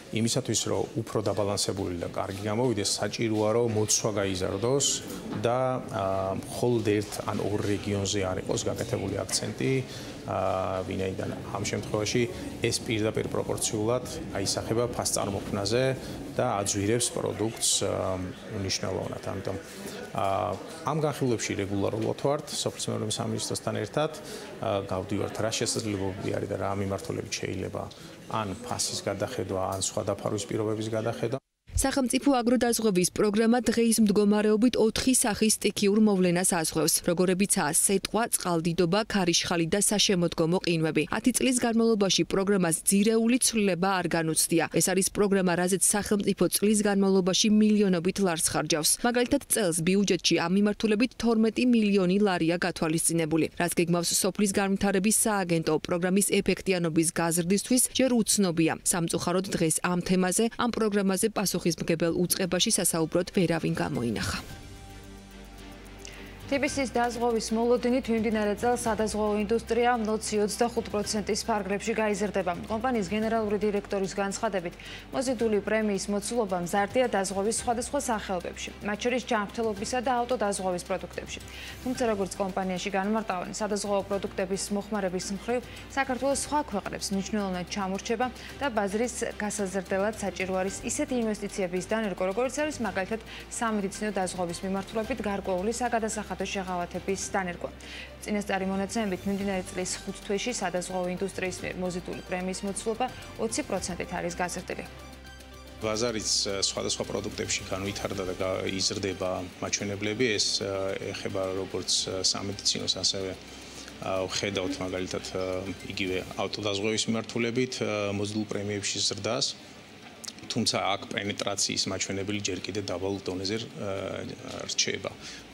Speaker 16: იმისათვის რომ უფრო დაბალანსებული და კარგი გამოვიდეს, საჭიროა რომ მოცვა გაიზარდოს და მხოლოდ ერთ ან ორ რეგიონზე არ იყოს გაკეთებული აქცენტი, ვინაიდან ამ შემთხვევაში ეს პირდაპირ პროპორციულად აისახება ფასწარმოქმნაზე და აძვირებს პროდუქტს უნიშნელოვნად. ამიტომ ამ განხილვებში რეგულარულად ვართ სოფლის მეურნეობის სამინისტროსთან ერთად, გავდივართ რა შესაძლებლობები არის და რა მიმართულებით შეიძლება ან ფასის გადახედვა, ან სხვა დაფარვის პირობების გადახედვა.
Speaker 12: სახელმწიფო აგროდაზღვევის პროგრამა დღეის მდგომარეობით 4 სახის სტიქიურ მოვლენას ასხვევს. როგორებიცაა სეტყვა, წყალდიდობა, ქარიშხალი და საშემოდგომო ყინვები. 10 წლის განმავლობაში პროგრამას ძირეული ცვლილება არ განუცდია. ეს არის პროგრამა, რაზეც სახელმწიფო წლის განმავლობაში მილიონობით ლარს ხარჯავს. მაგალითად, წელს ბიუჯეტში ამ მიმართულებით 12 მილიონი ლარია გათვალისწინებული. რაც გეგმავს სოფლის განვითარების სააგენტო პროგრამის ეფექტიანობის გაზრდისთვის, ჯერ უცნობია. სამწუხაროდ დღეს ამ თემაზე, ამ პროგრამაზე პასუხი პასუხისმგებელ უწყებაში სასაუბროდ ვერავინ გამოინახა.
Speaker 1: TBC-ის დაზღვევის მოლოდინით მიმდინარე წელს სადაზღვევო ინდუსტრია 25%-ის ფარგლებში გაიზრდება. კომპანიის გენერალური დირექტორის განცხადებით, მოზიდული პრემიის მოცულობა მზარდია დაზღვევის სხვადასხვა სახეობებში, მათ შორის ჯანმრთელობისა და ავტოდაზღვევის პროდუქტებში. თუმცა როგორც კომპანიაში განმარტავენ, სადაზღვევო პროდუქტების მოხმარების მხრივ საქართველოს სხვა ქვეყნებს მნიშვნელოვნად ჩამორჩება და ბაზრის გასაზრდელად საჭირო არის ისეთი ინვესტიციების დანერგვა, როგორც არის მაგალითად სამედიცინო დაზღვევის მიმართულებით გარკვეული საგადასახადო საავადმყოფო შეღავათების დანერგვა. წინასწარი მონაცემებით მიმდინარე წლის 5 თვეში სადაზღვევო ინდუსტრიის მიერ მოზიდული პრემიის მოცულობა 20%-ით არის გაზრდილი.
Speaker 16: ბაზარის სხვადასხვა პროდუქტებში განვითარდა და იზრდება მაჩვენებლები, ეს ეხება როგორც სამედიცინოს, ასევე ხედავთ მაგალითად იგივე ავტოდაზღვევის მიმართულებით მოზიდულ პრემიებში ზრდას. თუმცა აქ პენეტრაციის მაჩვენებელი ჯერ კიდევ დაბალ დონეზე რჩება.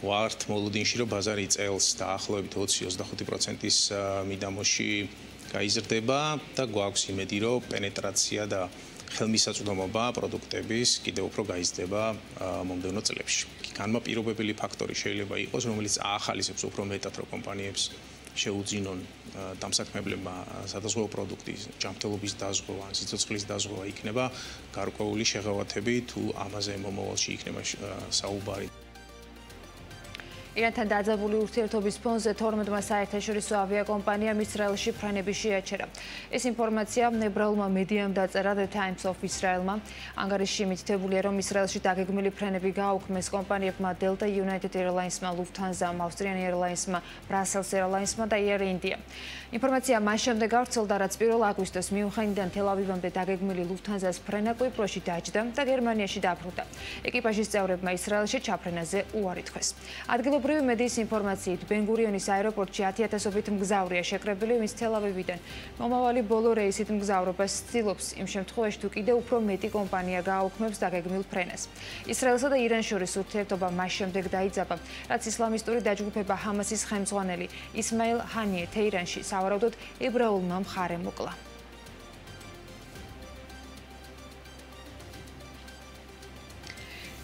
Speaker 16: ვართ მოლოდინში, რომ ბაზარი წელს დაახლოებით 20-25%-ის მიდამოში გაიზრდება და გვაქვს იმედი, რომ პენეტრაცია და ხელმისაწვდომობა პროდუქტების კიდევ უფრო გაიზრდება მომდევნო წლებში. განმაპირობებელი ფაქტორი შეიძლება იყოს, რომელიც აახალისებს უფრო მეტად რო კომპანიებს შეუძინონ დამსაქმებლებმა სადაზღვევო პროდუქტის ჯანმრთელობის დაზღვევა, სიცოცხლის დაზღვევა იქნება გარკვეული შეღავათები თუ ამაზე მომავალში იქნება საუბარი.
Speaker 1: ირანთან დაძაბული ურთიერთობის ფონზე 12-მა საერთაშორისო ავიაკომპანიამ ისრაელში ფრენები შეაჩერა. ეს ინფორმაცია ნებრალმა მედიამ დაწერა The Times of Israel-მა. ანგარიში მითითებულია, რომ ისრაელში დაგეგმილი ფრენები გააუქმეს კომპანიებმა Delta United Airlines-მა, Lufthansa-მ, Austrian Airlines-მა, Brussels Airlines-მა და Air India. ინფორმაცია მას შემდეგ გავრცელდა, რაც 1 აგვისტოს მიუნხენიდან თელ-ავივამდე დაგეგმილი Lufthansa-ს ფრენა კვიპროსში დაჯდა და გერმანიაში დაბრუნდა. ეკიპაჟის წევრებმა ისრაელში ჩაფრენაზე უარი თქვეს. ადგილობრივი მედიის ინფორმაციით, ბენგურიონის აეროპორტში 10000-ობით მგზავრია შეკრებილი, ვინც თელავივიდან მომავალი ბოლო რეისით მგზავრობას ცდილობს იმ შემთხვევაში, თუ კიდევ უფრო მეტი კომპანია გააუქმებს დაგეგმილ ფრენას. ისრაელსა და ირანის შორის ურთიერთობა მას შემდეგ დაიძაბა, რაც ისლამისტური დაჯგუფება ჰამასის ხელმძღვანელი ისმაილ ჰანიე თეირანში სავარაუდოდ ებრაულმა მხარემ მოკლა.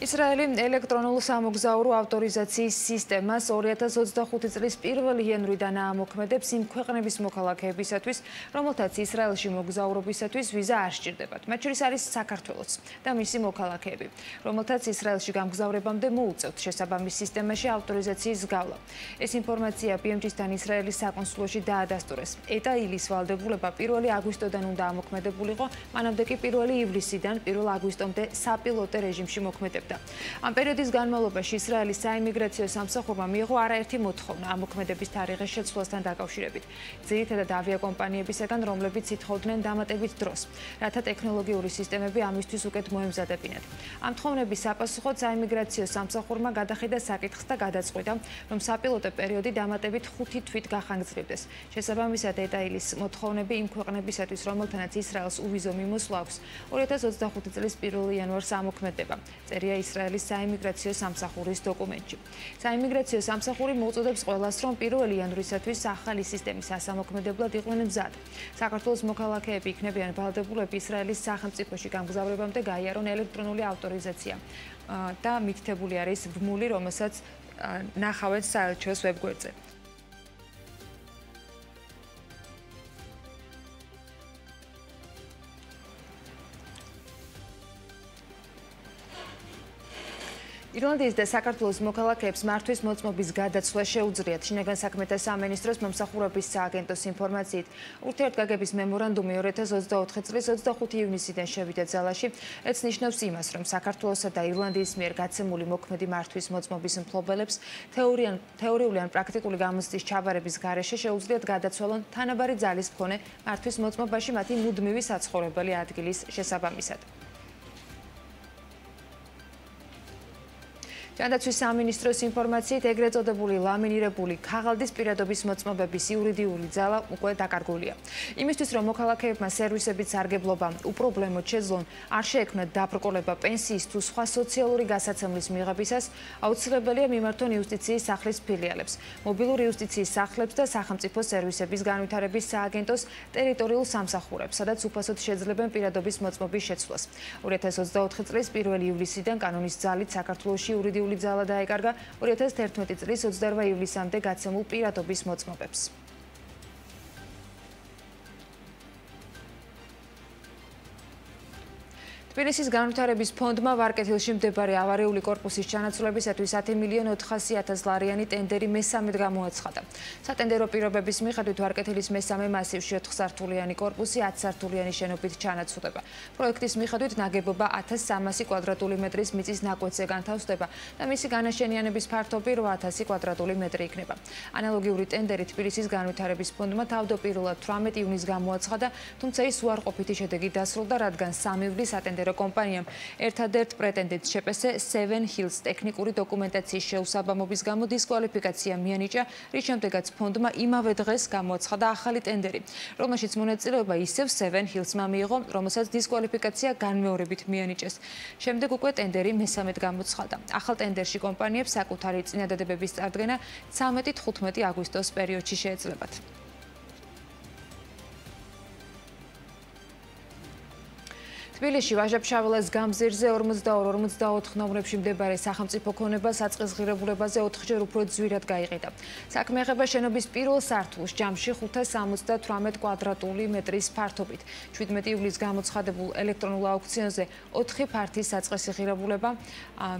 Speaker 1: ისრაელი ელექტრონულ სამოგზაურო ავტორიზაციის სისტემას 2025 წლის 1 იანვრიდან ამოქმედებს იმ ქვეყნების მოქალაქეებისათვის, რომელთაც ისრაელში მოგზაურობისათვის ვიზა არ სჭირდებათ. მათ შორის არის საქართველოც და მისი მოქალაქეები, რომელთაც ისრაელში გამგზავრებამდე მოუწევთ შესაბამის სისტემაში ავტორიზაციის გავლა. ეს ინფორმაცია BMG-სთან ისრაელის საკონსულოში დაადასტურეს. ეტა ილის ვალდებულება 1 აგვისტოდან უნდა ამოქმედებულიყო, მანამდე კი 1 ივლისიდან 1 აგვისტომდე საპილოტე რეჟიმში მოქმედებდა. გაიზარდა. ამ პერიოდის განმავლობაში ისრაელის საიმიგრაციო სამსახურმა მიიღო არაერთი მოთხოვნა ამოქმედების თარიღის შეცვლასთან დაკავშირებით. ძირითადად ავიაკომპანიებისგან, რომლებიც ითხოვდნენ დამატებით დროს, რათა ტექნოლოგიური სისტემები ამისთვის უკეთ მოემზადებინათ. ამ თხოვნების საპასუხოდ საიმიგრაციო სამსახურმა გადახედა საკითხს და გადაწყვიტა, რომ საპილოტო პერიოდი დამატებით 5 თვით გახანგრძლივდეს. შესაბამისად, ეტაილის მოთხოვნები იმ ქვეყნებისათვის, რომელთანაც ისრაელს უვიზო მიმოსვლა აქვს, 2025 წლის 1 იანვარს ამოქმედება. წერია ისრაელის საიმიგრაციო სამსახურის დოკუმენტში. საიმიგრაციო სამსახური მოუწოდებს ყველას, რომ 1 იანვრისათვის ახალი სისტემის ასამოქმედებლად იყვნენ მზად. საქართველოს მოქალაქეები იქნებიან ვალდებულები ისრაელის სახელმწიფოში გამგზავრებამდე გაიარონ ელექტრონული ავტორიზაცია და მითითებული არის ბმული, რომელსაც ნახავენ საელჩოს ვებგვერდზე. ირლანდიის და საქართველოს მოქალაქეებს მართვის მოწმობის გადაცვლა შეუძლიათ. შინაგან საქმეთა სამინისტროს მომსახურების სააგენტოს ინფორმაციით, ურთიერთგაგების მემორანდუმი 2024 წლის 25 ივნისიდან შევიდა ძალაში. ეს ნიშნავს იმას, რომ საქართველოსა და ირლანდიის მიერ გაცემული მოქმედი მართვის მოწმობის მფლობელებს თეორიან თეორიული ან პრაქტიკული გამოცდის ჩაბარების გარეშე შეუძლიათ გადაცვალონ თანაბარი ძალის მქონე მართვის მოწმობაში მათი მუდმივი საცხოვრებელი ადგილის შესაბამისად. ჯანდაცვის სამინისტროს ინფორმაციით ეგრეთ წოდებული ლამინირებული ქაღალდის პირადობის მოწმობების იურიდიული ძალა უკვე დაკარგულია. იმისთვის რომ მოქალაქეებმა სერვისებით სარგებლობა უპრობლემოდ შეძლონ, არ შეექმნათ დაბრკოლება პენსიის თუ სხვა სოციალური გასაცემლის მიღებისას, აუცილებელია მიმართონ იუსტიციის სახლის ფილიალებს, მობილური იუსტიციის სახლებს და სახელმწიფო სერვისების განვითარების სააგენტოს ტერიტორიულ სამსახურებს, სადაც უფასოდ შეძლებენ პირადობის მოწმობის შეცვლას. 2024 წლის 1 ივლისიდან კანონის ძალით საქართველოს იურიდიული იურიდიული ძალა დაეკარგა 2011 წლის 28 ივლისამდე გაცემულ პირადობის მოწმობებს. თბილისის განვითარების ფონდმა ვარკეთილში მდებარე ავარიული კორპუსის ჩანაცვლებისათვის 10 მილიონ 400 ათას ლარიანი ტენდერი მესამედ გამოაცხადა. სატენდერო პირობების მიხედვით ვარკეთილის მესამე მასივში 4 სართულიანი კორპუსი 10 სართულიანი შენობით ჩანაცვლდება. პროექტის მიხედვით ნაგებობა 1300 კვადრატული მეტრის მიწის ნაკვეთზე განთავსდება და მისი განაშენიანების ფართობი 8000 კვადრატული მეტრი იქნება. ანალოგიური ტენდერი თბილისის განვითარების ფონდმა თავდაპირველად 18 ივნისს გამოაცხადა, თუმცა ის უარყოფითი შედეგი დასრულდა, რადგან სამივლის სატენდერო საპატერო კომპანიამ ერთადერთ პრეტენდენტს შეპესე Seven Hills ტექნიკური დოკუმენტაციის შეუსაბამობის გამო დისკვალიფიკაცია მიანიჭა, რის შემდეგაც ფონდმა იმავე დღეს გამოაცხადა ახალი ტენდერი, რომელშიც მონაწილეობა ისევ Seven Hills-მა მიიღო, რომელსაც დისკვალიფიკაცია განმეორებით მიანიჭეს. შემდეგ უკვე ტენდერი მესამედ გამოცხადა. ახალ ტენდერში კომპანიებს საკუთარი წინადადებების წარდგენა 13-15 აგვისტოს პერიოდში შეეძლებათ. თბილისში ვაჟა-ფშაველას გამზირზე 42-54 ნომრებში მდებარე სახელმწიფო ქონება საწყის ღირებულებაზე 4ჯერ უფრო ძვირად გაიყიდა. საქმე ეხება შენობის პირველ სართულს, ჯამში 578 კვადრატული მეტრის ფართობით. 17 ივლისს გამოცხადებულ ელექტრონულ აუქციონზე 4 ფართის საწყისი ღირებულება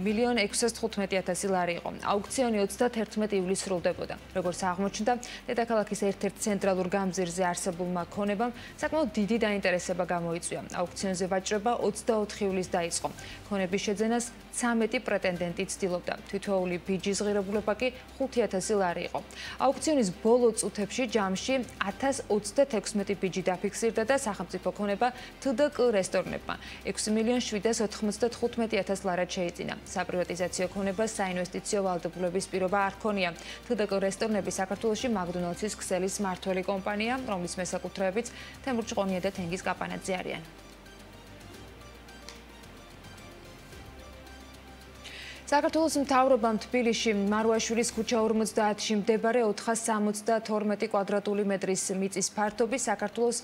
Speaker 1: 1.615.000 ლარი იყო. აუქციონი 31 ივლისს სრულდებოდა. როგორც აღმოჩნდა, დედაქალაქის ერთ-ერთ ცენტრალურ გამზირზე არსებულმა ქონებამ საკმაოდ დიდი დაინტერესება გამოიწვია. აუქციონზე ვაჭრობა გაჭრება 24 ივლისს დაიწყო. ქონების შეძენას 13 პრეტენდენტი ცდილობდა. თითოეული ბიჯის ღირებულება კი 5000 ლარი იყო. აუქციონის ბოლო წუთებში ჯამში 1036 ბიჯი დაფიქსირდა და სახელმწიფო ქონება TDK რესტორნებმა 6 მილიონ 795 ლარად შეიძინა. საპრივატიზაციო ქონება საინვესტიციო ვალდებულების პირობა არ ქონია. TDK რესტორნები საქართველოსი McDonald's-ის ქსელის მართველი კომპანია, რომლის მესაკუთრეებიც თემურ ჭყონია და თენგიზ კაპანაძე არიან. საქართველოს მთავრობამ თბილისში მარვაშვილის ქუჩა 50-ში მდებარე 472 კვადრატული მეტრის მიწის ფართობი საქართველოს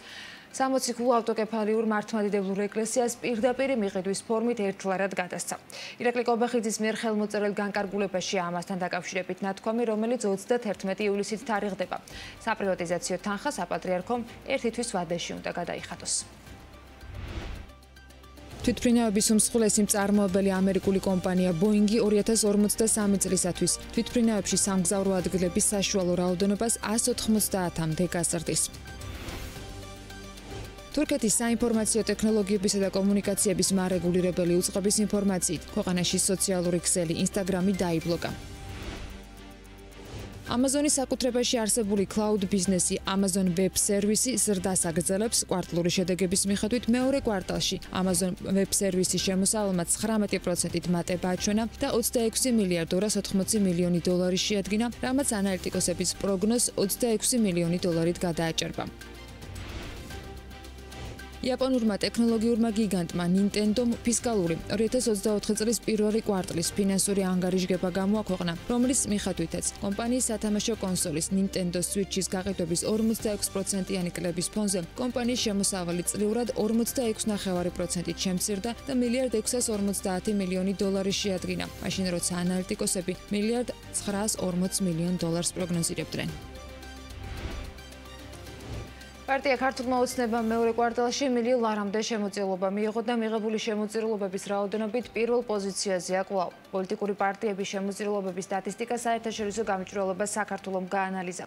Speaker 1: 60 ქულ ავტოკეფალიურ მართლმადიდებლურ ეკლესიას პირდაპირ მიყიდვის ფორმით ერთლარად გადასცა. ირაკლი კობახიძის მიერ ხელმოწერილ განკარგულებაში ამასთან დაკავშირებით ნათქვამი, რომელიც 31 ივლისით თარიღდება. საპრივატიზაციო თანხა საპატრიარქომ ერთი თვის ვადაში უნდა გადაიხადოს. თვითფრინავების უმსხვილესი მწარმოებელი ამერიკული კომპანია Boeing 2053 წლისათვის თვითფრინავებში სამგზავრო ადგილების საშუალო რაოდენობას 190-მდე გაზრდის. თურქეთის საინფორმაციო ტექნოლოგიებისა და კომუნიკაციების მარეგულირებელი უწყების ინფორმაციით, ქვეყანაში სოციალური ქსელი Instagram-ი დაიბლოკა. Amazon-ის საკუთრებაში არსებული cloud ბიზნესი Amazon Web Service ზრდას აგრძელებს კვარტალური შედეგების მიხედვით მეორე კვარტალში. Amazon Web Service-ის შემოსავლება 19%-ით მატება აჩვენა და 26 მილიარდ 280 მილიონი დოლარი შეადგინა, რამაც ანალიტიკოსების პროგნოზს 26 მილიონი დოლარით გადააჭერბა. იაპონურმა ტექნოლოგიურმა გიგანტმა Nintendo-მ ფისკალური 2024 წლის პირველი კვარტლის ფინანსური ანგარიშგება გამოაქვეყნა, რომლის მიხედვითაც კომპანიის სათამაშო კონსოლის Nintendo Switch-ის გაყიდვების 46%-იანი კლების ფონზე კომპანიის შემოსავალი წლიურად 46.5%-ით შემცირდა და მილიარდ 650 მილიონი დოლარი შეადგინა, მაშინ როცა ანალიტიკოსები მილიარდ 940 მილიონ დოლარს პროგნოზირებდნენ. პარტია ქართულმა ოცნებამ მეორე კვარტალში მილიონ ლარამდე შემოწირულობა მიიღო და მიღებული შემოწირულობების რაოდენობით პირველ პოზიციაზეა კვლავ. პოლიტიკური პარტიების შემოწირულობების სტატისტიკა საერთაშორისო გამჭვირვალობას საქართველოს გაანალიზა.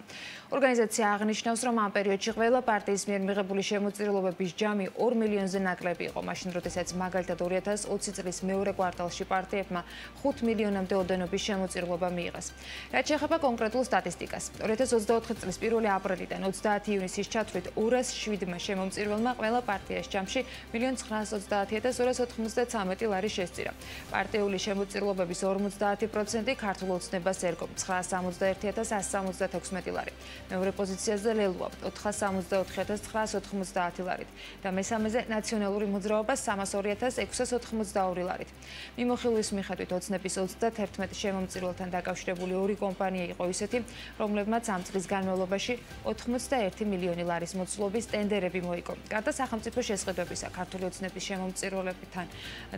Speaker 1: ორგანიზაცია აღნიშნავს, რომ ამ პერიოდში ყველა პარტიის მიერ მიღებული შემოწირულობების ჯამი 2 მილიონზე ნაკლები იყო, მაშინ როდესაც მაგალითად 2020 წლის მეორე კვარტალში პარტიებმა 5 მილიონამდე ოდენობის შემოწირულობა მიიღეს. რაც შეეხება კონკრეტულ სტატისტიკას, 2024 წლის 1 აპრილიდან 30 ივნისის ჩათვლით 207-მა შემომწირველმა ყველა პარტიის ჯამში 1.930.293 ლარი შესწირა. პარტიული შემოწირულობების 50% ქართულ ოცნებას ერგო 971.176 ლარი. მეორე პოზიციაზე ლელუა 464.990 ლარით და მესამეზე ნაციონალური მოძრაობა 302.682 ლარით. მიმოხილვის მიხედვით ოცნების 31 შემომწირულთან დაკავშირებული ორი კომპანია იყო ისეთი, რომლებმაც ამ წლის განმავლობაში 81 მილიონი ლარის მოცულობის ტენდერები მოიგო. გარდა სახელმწიფო შესყიდვებისა, ქართული ოცნების შემომწირულებთან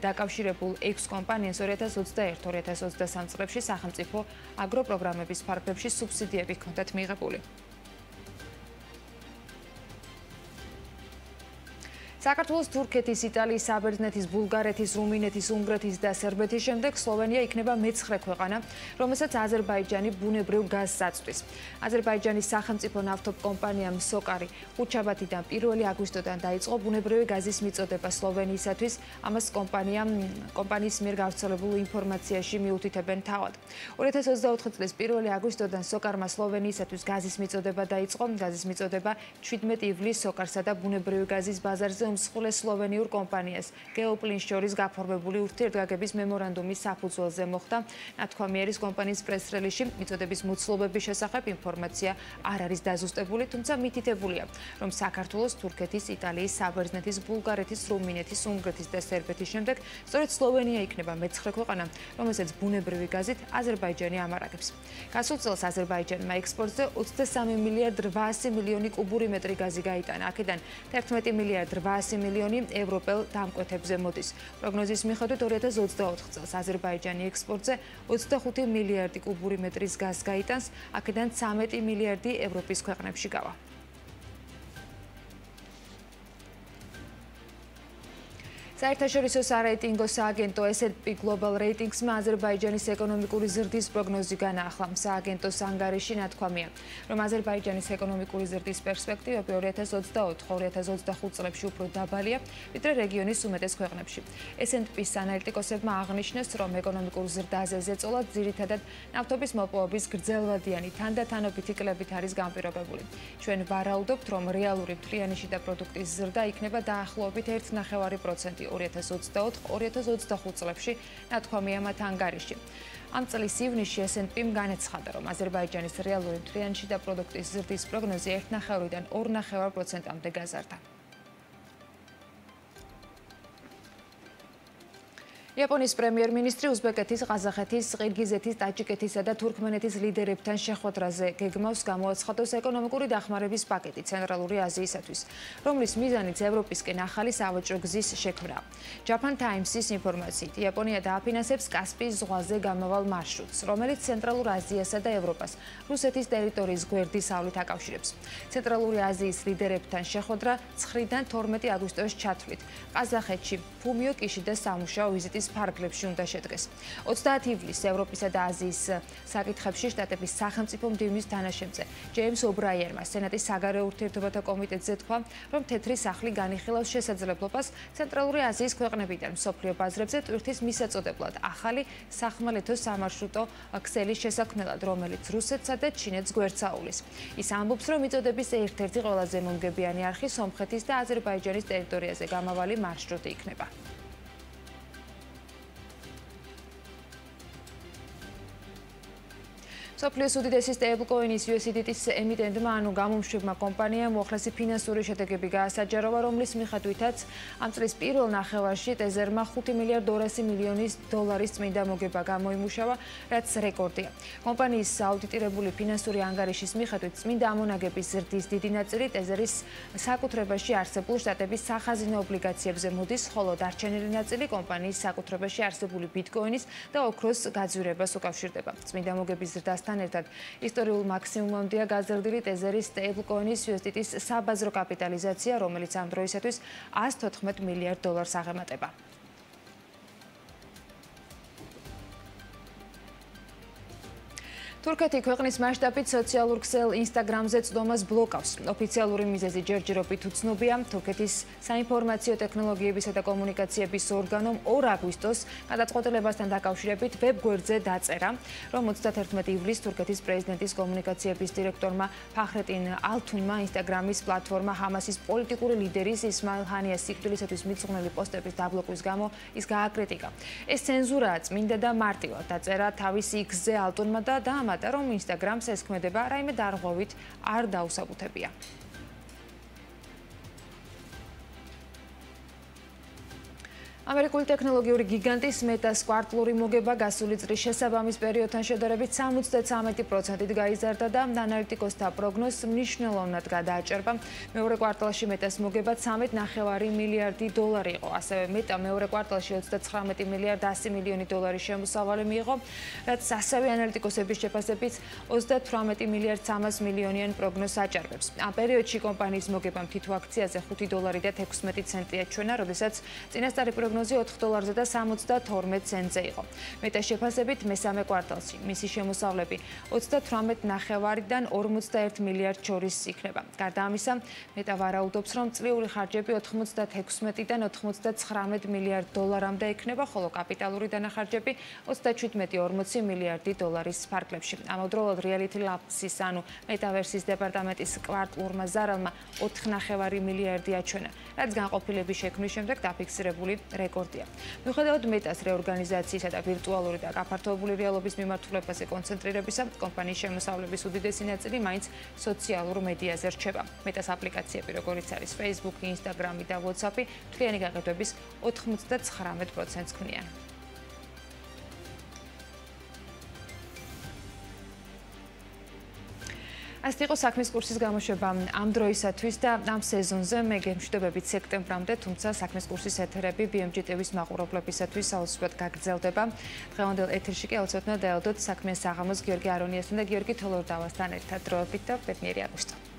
Speaker 1: დაკავშირებულ 6 კომპანიას 2021-2023 წლებში სახელმწიფო აგროპროგრამების ფარგლებში სუბსიდიები ჰქონდათ მიღებული. საქართველოს, თურქეთის, იტალიის, საბერძნეთის, ბულგარეთის, რუმინეთის, უნგრეთის და სერბეთის შემდეგ სლოვენია იქნება მე-9 ქვეყანა, რომელსაც აზერბაიჯანი ბუნებრივ გაზს აწვდის. აზერბაიჯანის სახელმწიფო ნავთობ კომპანიამ სოკარი უჩაბათიდან 1 აგვისტოდან დაიწყო ბუნებრივი გაზის მიწოდება სლოვენიისათვის. ამას კომპანიამ კომპანიის მიერ გავრცელებულ ინფორმაციაში მიუთითებენ თავად. 2024 წლის 1 აგვისტოდან სოკარმა სლოვენიისათვის გაზის მიწოდება დაიწყო. გაზის მიწოდება 17 ივლისს სოკარსა და ბუნებრივი გაზის ბაზარზე უმსხვილე სლოვენიურ კომპანიას. გეოპლინს შორის გაფორმებული ურთიერთგაგების მემორანდუმის საფუძველზე მოხდა. ნათქვამიერის კომპანიის პრეს-რელიზში მიწოდების მოცულობების შესახებ ინფორმაცია არ არის დაზუსტებული თუმცა მითითებულია რომ საქართველოს თურქეთის იტალიის საბერძნეთის ბულგარეთის რუმინეთის უნგრეთის და სერბეთის შემდეგ სწორედ სლოვენია იქნება მე-9 ქვეყანა რომელსაც ბუნებრივი გაზით აზერბაიჯანი ამარაგებს. გასულ წელს აზერბაიჯანმა ექსპორტზე 23 მილიარდ 800 მილიონი კუბური მეტრი გაზი გაიტანა აქედან 11 მილიარდ 800 100 მილიონი ევროპელ დამკვეთებზე მოდის. პროგნოზის მიხედვით 2024 წელს აზერბაიჯანი ექსპორტზე 25 მილიარდი კუბური მეტრის გაზს გაიტანს, აქედან 13 მილიარდი ევროპის ქვეყნებში გავა. საერთაშორისო სარეიტინგო სააგენტო S&P Global Ratings-მა აზერბაიჯანის ეკონომიკური ზრდის პროგნოზი განაახლა. სააგენტოს ანგარიში ნათქვამია, რომ აზერბაიჯანის ეკონომიკური ზრდის პერსპექტივები 2024-2025 წლებში უფრო დაბალია, ვიდრე რეგიონის უმეტეს ქვეყნებში. S&P-ს ანალიტიკოსებმა აღნიშნეს, რომ ეკონომიკურ ზრდაზე ზეწოლა ძირითადად ნავთობის მოპოვების გრძელვადიანი თანდათანობითი კლებით არის განპირობებული. ჩვენ ვარაუდობთ, რომ რეალური მთლიანი შიდა პროდუქტის ზრდა იქნება დაახლოებით 1.5% 2024-2025 წლებში ნათქვამია მათ ანგარიში. ამ წლის ივნისში S&P-მ განაცხადა, რომ აზერბაიჯანის რეალური მთლიანი შიდა პროდუქტის ზრდის პროგნოზი 1.5-დან 2.5%-მდე გაზარდა. იაპონიის პრემიერ-მინისტრი უზბეკეთის, ყაზახეთის, ყირგიზეთის, ტაჯიკეთისა და თურქმენეთის ლიდერებთან შეხვედრაზე გეგმავს გამოაცხადოს ეკონომიკური დახმარების პაკეტი ცენტრალური აზიისათვის, რომლის მიზანიც ევროპისკენ ახალი სავაჭრო გზის შექმნა. Japan Times-ის ინფორმაციით, იაპონია დააფინანსებს კასპიის ზღვაზე გამავალ მარშრუტს, რომელიც ცენტრალურ აზიასა და ევროპას რუსეთის ტერიტორიის გვერდის ავლით აკავშირებს. ცენტრალური აზიის ლიდერებთან შეხვედრა 9-დან 12 აგვისტოს ჩათვლით. ყაზახეთში ფუმიო კიშიდა სამუშაო ვიზიტის ფარგლებში უნდა შედგეს. 30 ივლისს ევროპისა და აზიის საკითხებში შტატების სახელმწიფო მდივნის თანაშემწე ჯეიმს ობრაიერმა სენატის საგარეო ურთიერთობათა კომიტეტზე თქვა, რომ თეთრი სახლი განიხილავს შესაძლებლობას ცენტრალური აზიის ქვეყნებიდან სოფლიო ბაზრებზე ტვირთის მისაწოდებლად ახალი სახმელეთო სამარშრუტო ქსელის შესაქმნელად, რომელიც რუსეთსა და ჩინეთს გვერდსაულის. ის ამბობს, რომ მიწოდების ერთ-ერთი ყველაზე მომგებიანი არხი სომხეთის და აზერბაიჯანის ტერიტორიაზე გამავალი მარშრუტი იქნება. სოფლიოს უდიდესი სტეიბლკოინის USDT-ის ემიტენტმა ანუ გამომშვებმა კომპანიამ უახლესი ფინანსური შედეგები გაასაჯაროვა, რომლის მიხედვითაც ამ წლის პირველ ნახევარში ტეზერმა 5 მილიარდ 200 მილიონის დოლარის წმინდა მოგება გამოიმუშავა, რაც რეკორდია. კომპანიის აუდიტირებული ფინანსური ანგარიშის მიხედვით წმინდა ამონაგების ზრდის დიდი ნაწილი ტეზერის საკუთრებაში არსებულ შტატების სახაზინო ობლიგაციებზე მოდის, ხოლო დარჩენილი ნაწილი კომპანიის საკუთრებაში არსებული ბიტკოინის და ოქროს გაძვირებას უკავშირდება. წმინდა მოგების ზრდასთან დალასთან ერთად ისტორიულ მაქსიმუმამდეა გაზრდილი ტეზერის სტეიბლკოინის USDT-ის საბაზრო კაპიტალიზაცია, რომელიც ამ დროისათვის 114 მილიარდ დოლარს აღემატება. თურქეთი ქვეყნის მასშტაბით სოციალურ ქსელ Instagram-ზე წდომას ბლოკავს. ოფიციალური მიზეზი ჯერჯერობით უცნობია. თურქეთის საინფორმაციო ტექნოლოგიებისა და კომუნიკაციების ორგანომ 2 აგვისტოს გადაწყვეტილებასთან დაკავშირებით ვებგვერდზე დაწერა, რომ 31 ივლისს თურქეთის პრეზიდენტის კომუნიკაციების დირექტორმა ფახრეტინ ალთუნმა Instagram-ის პლატფორმა ჰამასის პოლიტიკური ლიდერის ისმაილ ჰანიას სიკვდილისათვის მიწღვნილი პოსტების დაბლოკვის გამო ის გააკრიტიკა. ეს ცენზურაა წმინდა და მარტივად დაწერა თავის X-ზე ალტუნმა და დაამატა დამატა, რომ Instagram-ს ესქმედება რაიმე დარღვევით არ დაუსაბუთებია. ამერიკული ტექნოლოგიური გიგანტის მეტას კვარტლური მოგება გასული წლის შესაბამის პერიოდთან შედარებით 73%-ით გაიზარდა და ანალიტიკოსთა პროგნოზს მნიშვნელოვნად გადააჭერბა. მეორე კვარტალში მეტას მოგება 13.5 მილიარდი დოლარი იყო. ასევე მეტა მეორე კვარტალში 39 მილიარდ 100 მილიონი დოლარის შემოსავალი მიიღო, რაც ასევე ანალიტიკოსების შეფასებით 38 მილიარდ 300 მილიონიან პროგნოზს აჭარბებს. ამ პერიოდში კომპანიის მოგებამ თითო აქციაზე 5 დოლარი და 16 ცენტია ჩვენა, როდესაც წინასწარი პროგნოზი 4 დოლარზე და 72 ცენტზე იყო. მეტას შეფასებით მესამე კვარტალში მისი შემოსავლები 38.9-დან 41 მილიარდ შორის იქნება. გარდა ამისა, მეტა ვარაუდობს, რომ წლიური ხარჯები 96-დან 99 მილიარდ დოლარამდე იქნება, ხოლო კაპიტალური დანახარჯები 37-40 მილიარდი დოლარის ფარგლებში. ამავდროულად Reality Labs-ის ანუ მეტავერსის დეპარტამენტის კვარტლურმა ზარალმა 4.5 მილიარდი აჩვენა, რაც განყოფილების შექმნის შემდეგ დაფიქსირებული რეკორდია. მიუხედავად მეტას რეორგანიზაციისა და ვირტუალური და გაფართოებული რეალობის მიმართულებაზე კონცენტრირებისა, კომპანიის შემოსავლების უდიდესი ნაწილი მაინც სოციალურ მედიაზე რჩება. მეტას აპლიკაციები, როგორიც არის Facebook, Instagram და WhatsApp, მთლიანი გაყიდვების 99%-ს ქმნიან. ასე იყო საქმის კურსის გამოშვება ამ დროისათვის და ამ სეზონზე მე გემშვიდობებით სექტემბრამდე, თუმცა საქმის კურსის ეთერები BMG TV-ს მაყურებლებისათვის საოცრად გაგრძელდება. დღევანდელ ეთერში კი აუცილებლად დაელოდოთ საქმის საღამოს გიორგი არონიასთან და გიორგი თოლორდავასთან ერთად დროებით და ბედნიერი აგვისტო.